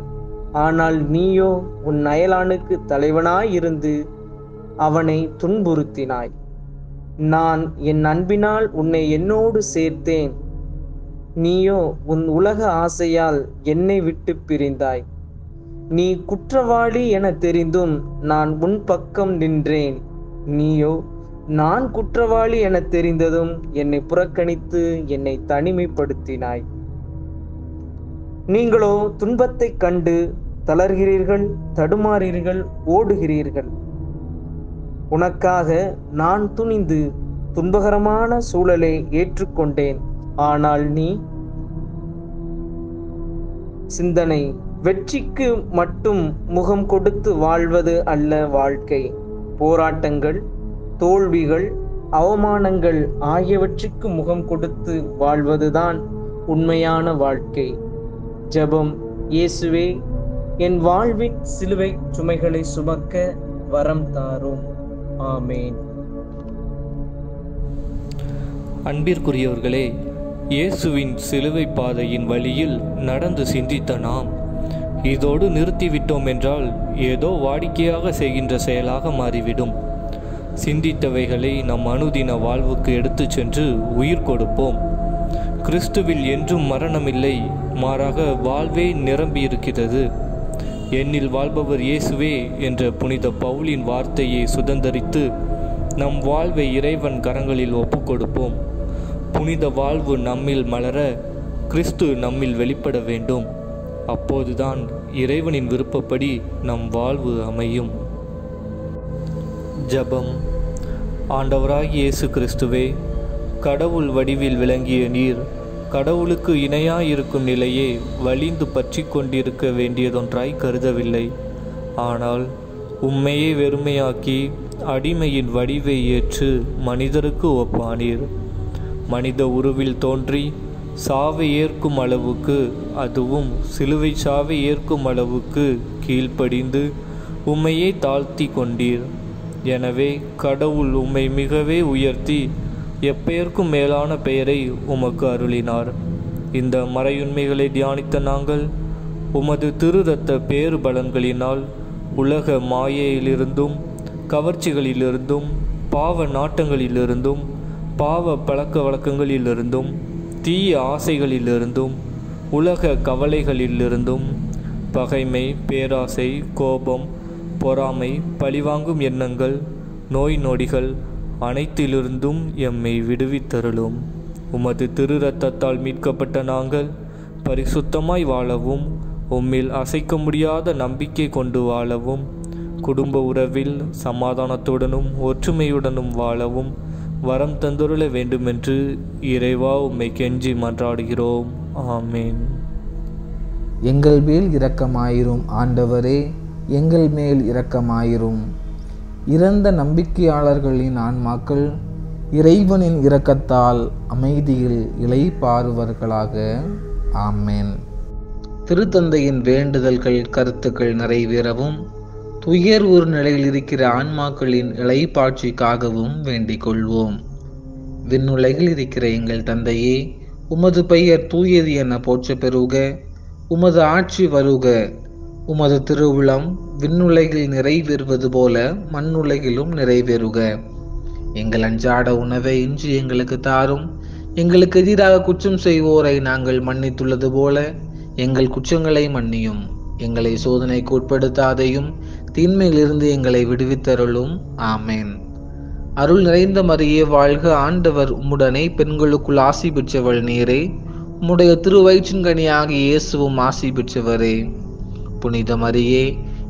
ஆனால் நீயோ உன் அயலானுக்கு தலைவனாயிருந்து அவனை துன்புறுத்தினாய். நான் என் அன்பினால் உன்னை என்னோடு சேர்த்தேன். நீயோ உன் உலக ஆசையால் என்னை விட்டு பிரிந்தாய். நீ குற்றவாளி என தெரிந்தும் நான் உன் பக்கம் நின்றேன். நீயோ நான் குற்றவாளி என தெரிந்ததும் என்னை புறக்கணித்து என்னை தனிமைப்படுத்தினாய். நீங்களோ துன்பத்தைக் கண்டு தளர்கிறீர்கள் தடுமாறீர்கள் ஓடுகிறீர்கள். உனக்காக நான் துணிந்து துன்பகரமான சூழலை ஏற்றுக்கொண்டேன். ஆனால் நீ சிந்தனை வெற்றிக்கு மட்டும் முகம் கொடுத்து வாழ்வது அல்ல வாழ்க்கை. போராட்டங்கள் தோல்விகள் அவமானங்கள் ஆகியவற்றுக்கு முகம் கொடுத்து வாழ்வதுதான் உண்மையான வாழ்க்கை. ஜெபம் இயேசுவே என் வாழ்வின் சிலுவை சுமைகளை சுமக்க வரம் தாரும். ஆமேன். அன்பிற்குரியவர்களே இயேசுவின் சிலுவை பாதையின் வழியில் நடந்து சிந்தித்த நாம் இதோடு நிறுத்திவிட்டோம் என்றால் ஏதோ வாடிக்கையாக செய்கின்ற செயலாக மாறிவிடும். சிந்தித்தவைகளை நம் அனுதின வாழ்வுக்கு எடுத்துச் சென்று உயிர் கொடுப்போம். கிறிஸ்துவில் என்றும் மரணமில்லை மாறாக வாழ்வே நிரம்பியிருக்கிறது. என்னில் வாழ்பவர் இயேசுவே என்ற புனித பவுலின் வார்த்தையை சுதந்தரித்து நம் வாழ்வை இறைவன் கரங்களில் ஒப்புக்கொடுப்போம். புனித வாழ்வு நம்மில் மலர கிறிஸ்து நம்மில் வெளிப்பட வேண்டும். அப்போதுதான் இறைவனின் விருப்பப்படி நம் வாழ்வு அமையும். ஜபம். ஆண்டவராகிய இயேசு கிறிஸ்துவே கடவுள் வடிவில் விளங்கிய நீர் கடவுளுக்கு இணையாயிருக்கும் நிலையே வலிந்து பற்றி கொண்டிருக்க வேண்டியதொன்றாய் கருதவில்லை. ஆனால் உண்மையை வெறுமையாக்கி அடிமையின் வடிவை ஏற்று மனிதருக்கு ஒப்பானீர். மனித உருவில் தோன்றி சாவை ஏற்கும் அளவுக்கு அதுவும் சிலுவை சாவை ஏற்கும் அளவுக்கு கீழ்ப்படிந்து உம்மையே தாழ்த்தி கொண்டீர். எனவே கடவுள் உம்மை மிகவே உயர்த்தி எப்பெயருக்கும் மேலான பெயரை உமக்கு அருளினார். இந்த மறையுண்மைகளை தியானித்த நாங்கள் உமது திருரத்த பேறு பலன்களினால் உலக மாயையிலிருந்தும் கவர்ச்சிகளிலிருந்தும் பாவ நாட்டங்களிலிருந்தும் பாவ பழக்க வழக்கங்களிலிருந்தும் தீய ஆசைகளிலிருந்தும் உலக கவலைகளிலிருந்தும் பகைமை பேராசை கோபம் பொறாமை பழிவாங்கும் எண்ணங்கள் நோய் நொடிகள் அனைத்திலிருந்தும் எம்மை விடுவித்தருளும். உமது திரு ரத்தத்தால் மீட்கப்பட்ட நாங்கள் பரிசுத்தமாய் வாழவும் உம்மில் அசைக்க முடியாத நம்பிக்கை கொண்டு வாழவும் குடும்ப உறவில் சமாதானத்துடனும் ஒற்றுமையுடனும் வாழவும் வரம் தந்துருள வேண்டுமென்று இறைவா உம்மை கெஞ்சி மன்றாடுகிறோம். ஆமேன். எங்கள் மேல் இரக்கமாயிரும் ஆண்டவரே எங்கள் மேல் இரக்கமாயிரும். இறந்த நம்பிக்கையாளர்களின் ஆன்மாக்கள் இறைவனின் இரக்கத்தால் அமைதியில் இளைப்பாறுவர்களாக. ஆமேன். திருத்தந்தையின் வேண்டுதல்கள் கருத்துக்கள் நிறைவேறவும் துயர் ஒரு நிலையில் இருக்கிற ஆன்மாக்களின் இளைப்பாட்சிக்காகவும் வேண்டிக் கொள்வோம். விண்ணுலகில் இருக்கிற எங்கள் தந்தையே உமது பெயர் தூயது என போற்ற பெறுக உமது ஆட்சி வருக. உமது திருவுளம் விண்ணுலகில் நிறைவேறுவது போல மண்ணுலகிலும் நிறைவேறுக. எங்கள் அன்றாட உணவை இன்று எங்களுக்கு தாரும். எங்களுக்கு எதிராக குற்றம் செய்வோரை நாங்கள் மன்னித்துள்ளது போல எங்கள் குற்றங்களை மன்னியும். எங்களை சோதனைக்கு உட்படுத்தாதையும் தீன்மையிலிருந்து எங்களை விடுவித்தருளும். ஆமேன். அருள் நிறைந்த மரியே வாழ்க ஆண்டவர். உம்முடனே பெண்களுக்குள் ஆசி பெற்றவள் நீரே. உம்முடைய திருவயிற்றின் கனியாகி இயேசுவும் ஆசி பெற்றவரே. புனித மரியே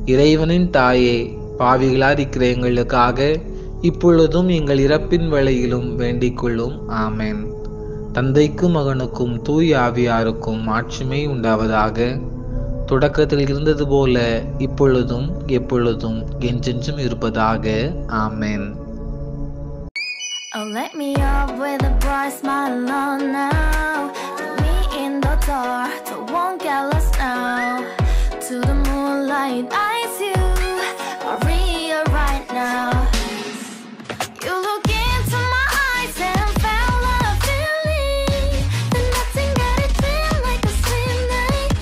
இறைவனின் தாயே பாவிகளாரிக்கிற எங்களுக்காக இப்பொழுதும் எங்கள் இறப்பின் வேளையிலும் வேண்டிக் கொள்ளும் ஆமேன். தந்தைக்கும் மகனுக்கும் தூய் ஆவியாருக்கும் ஆட்சிமை உண்டாவதாக. தொடக்கத்தில் இருந்தது போல இப்பொழுதும் எப்பொழுதும் என்றென்றும் இருப்பதாக. ஆமேன். Oh, let me up with a bright smile on now. Put me in the dark, so won't get lost moonlight, eyes you, Maria, right now. You look into my eyes and found a feeling that nothing feel like a slim night.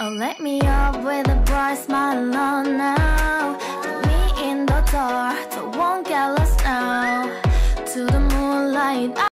Oh, let me up with a bright smile on now. Put me in the dark, so won't get lost now. To the moonlight.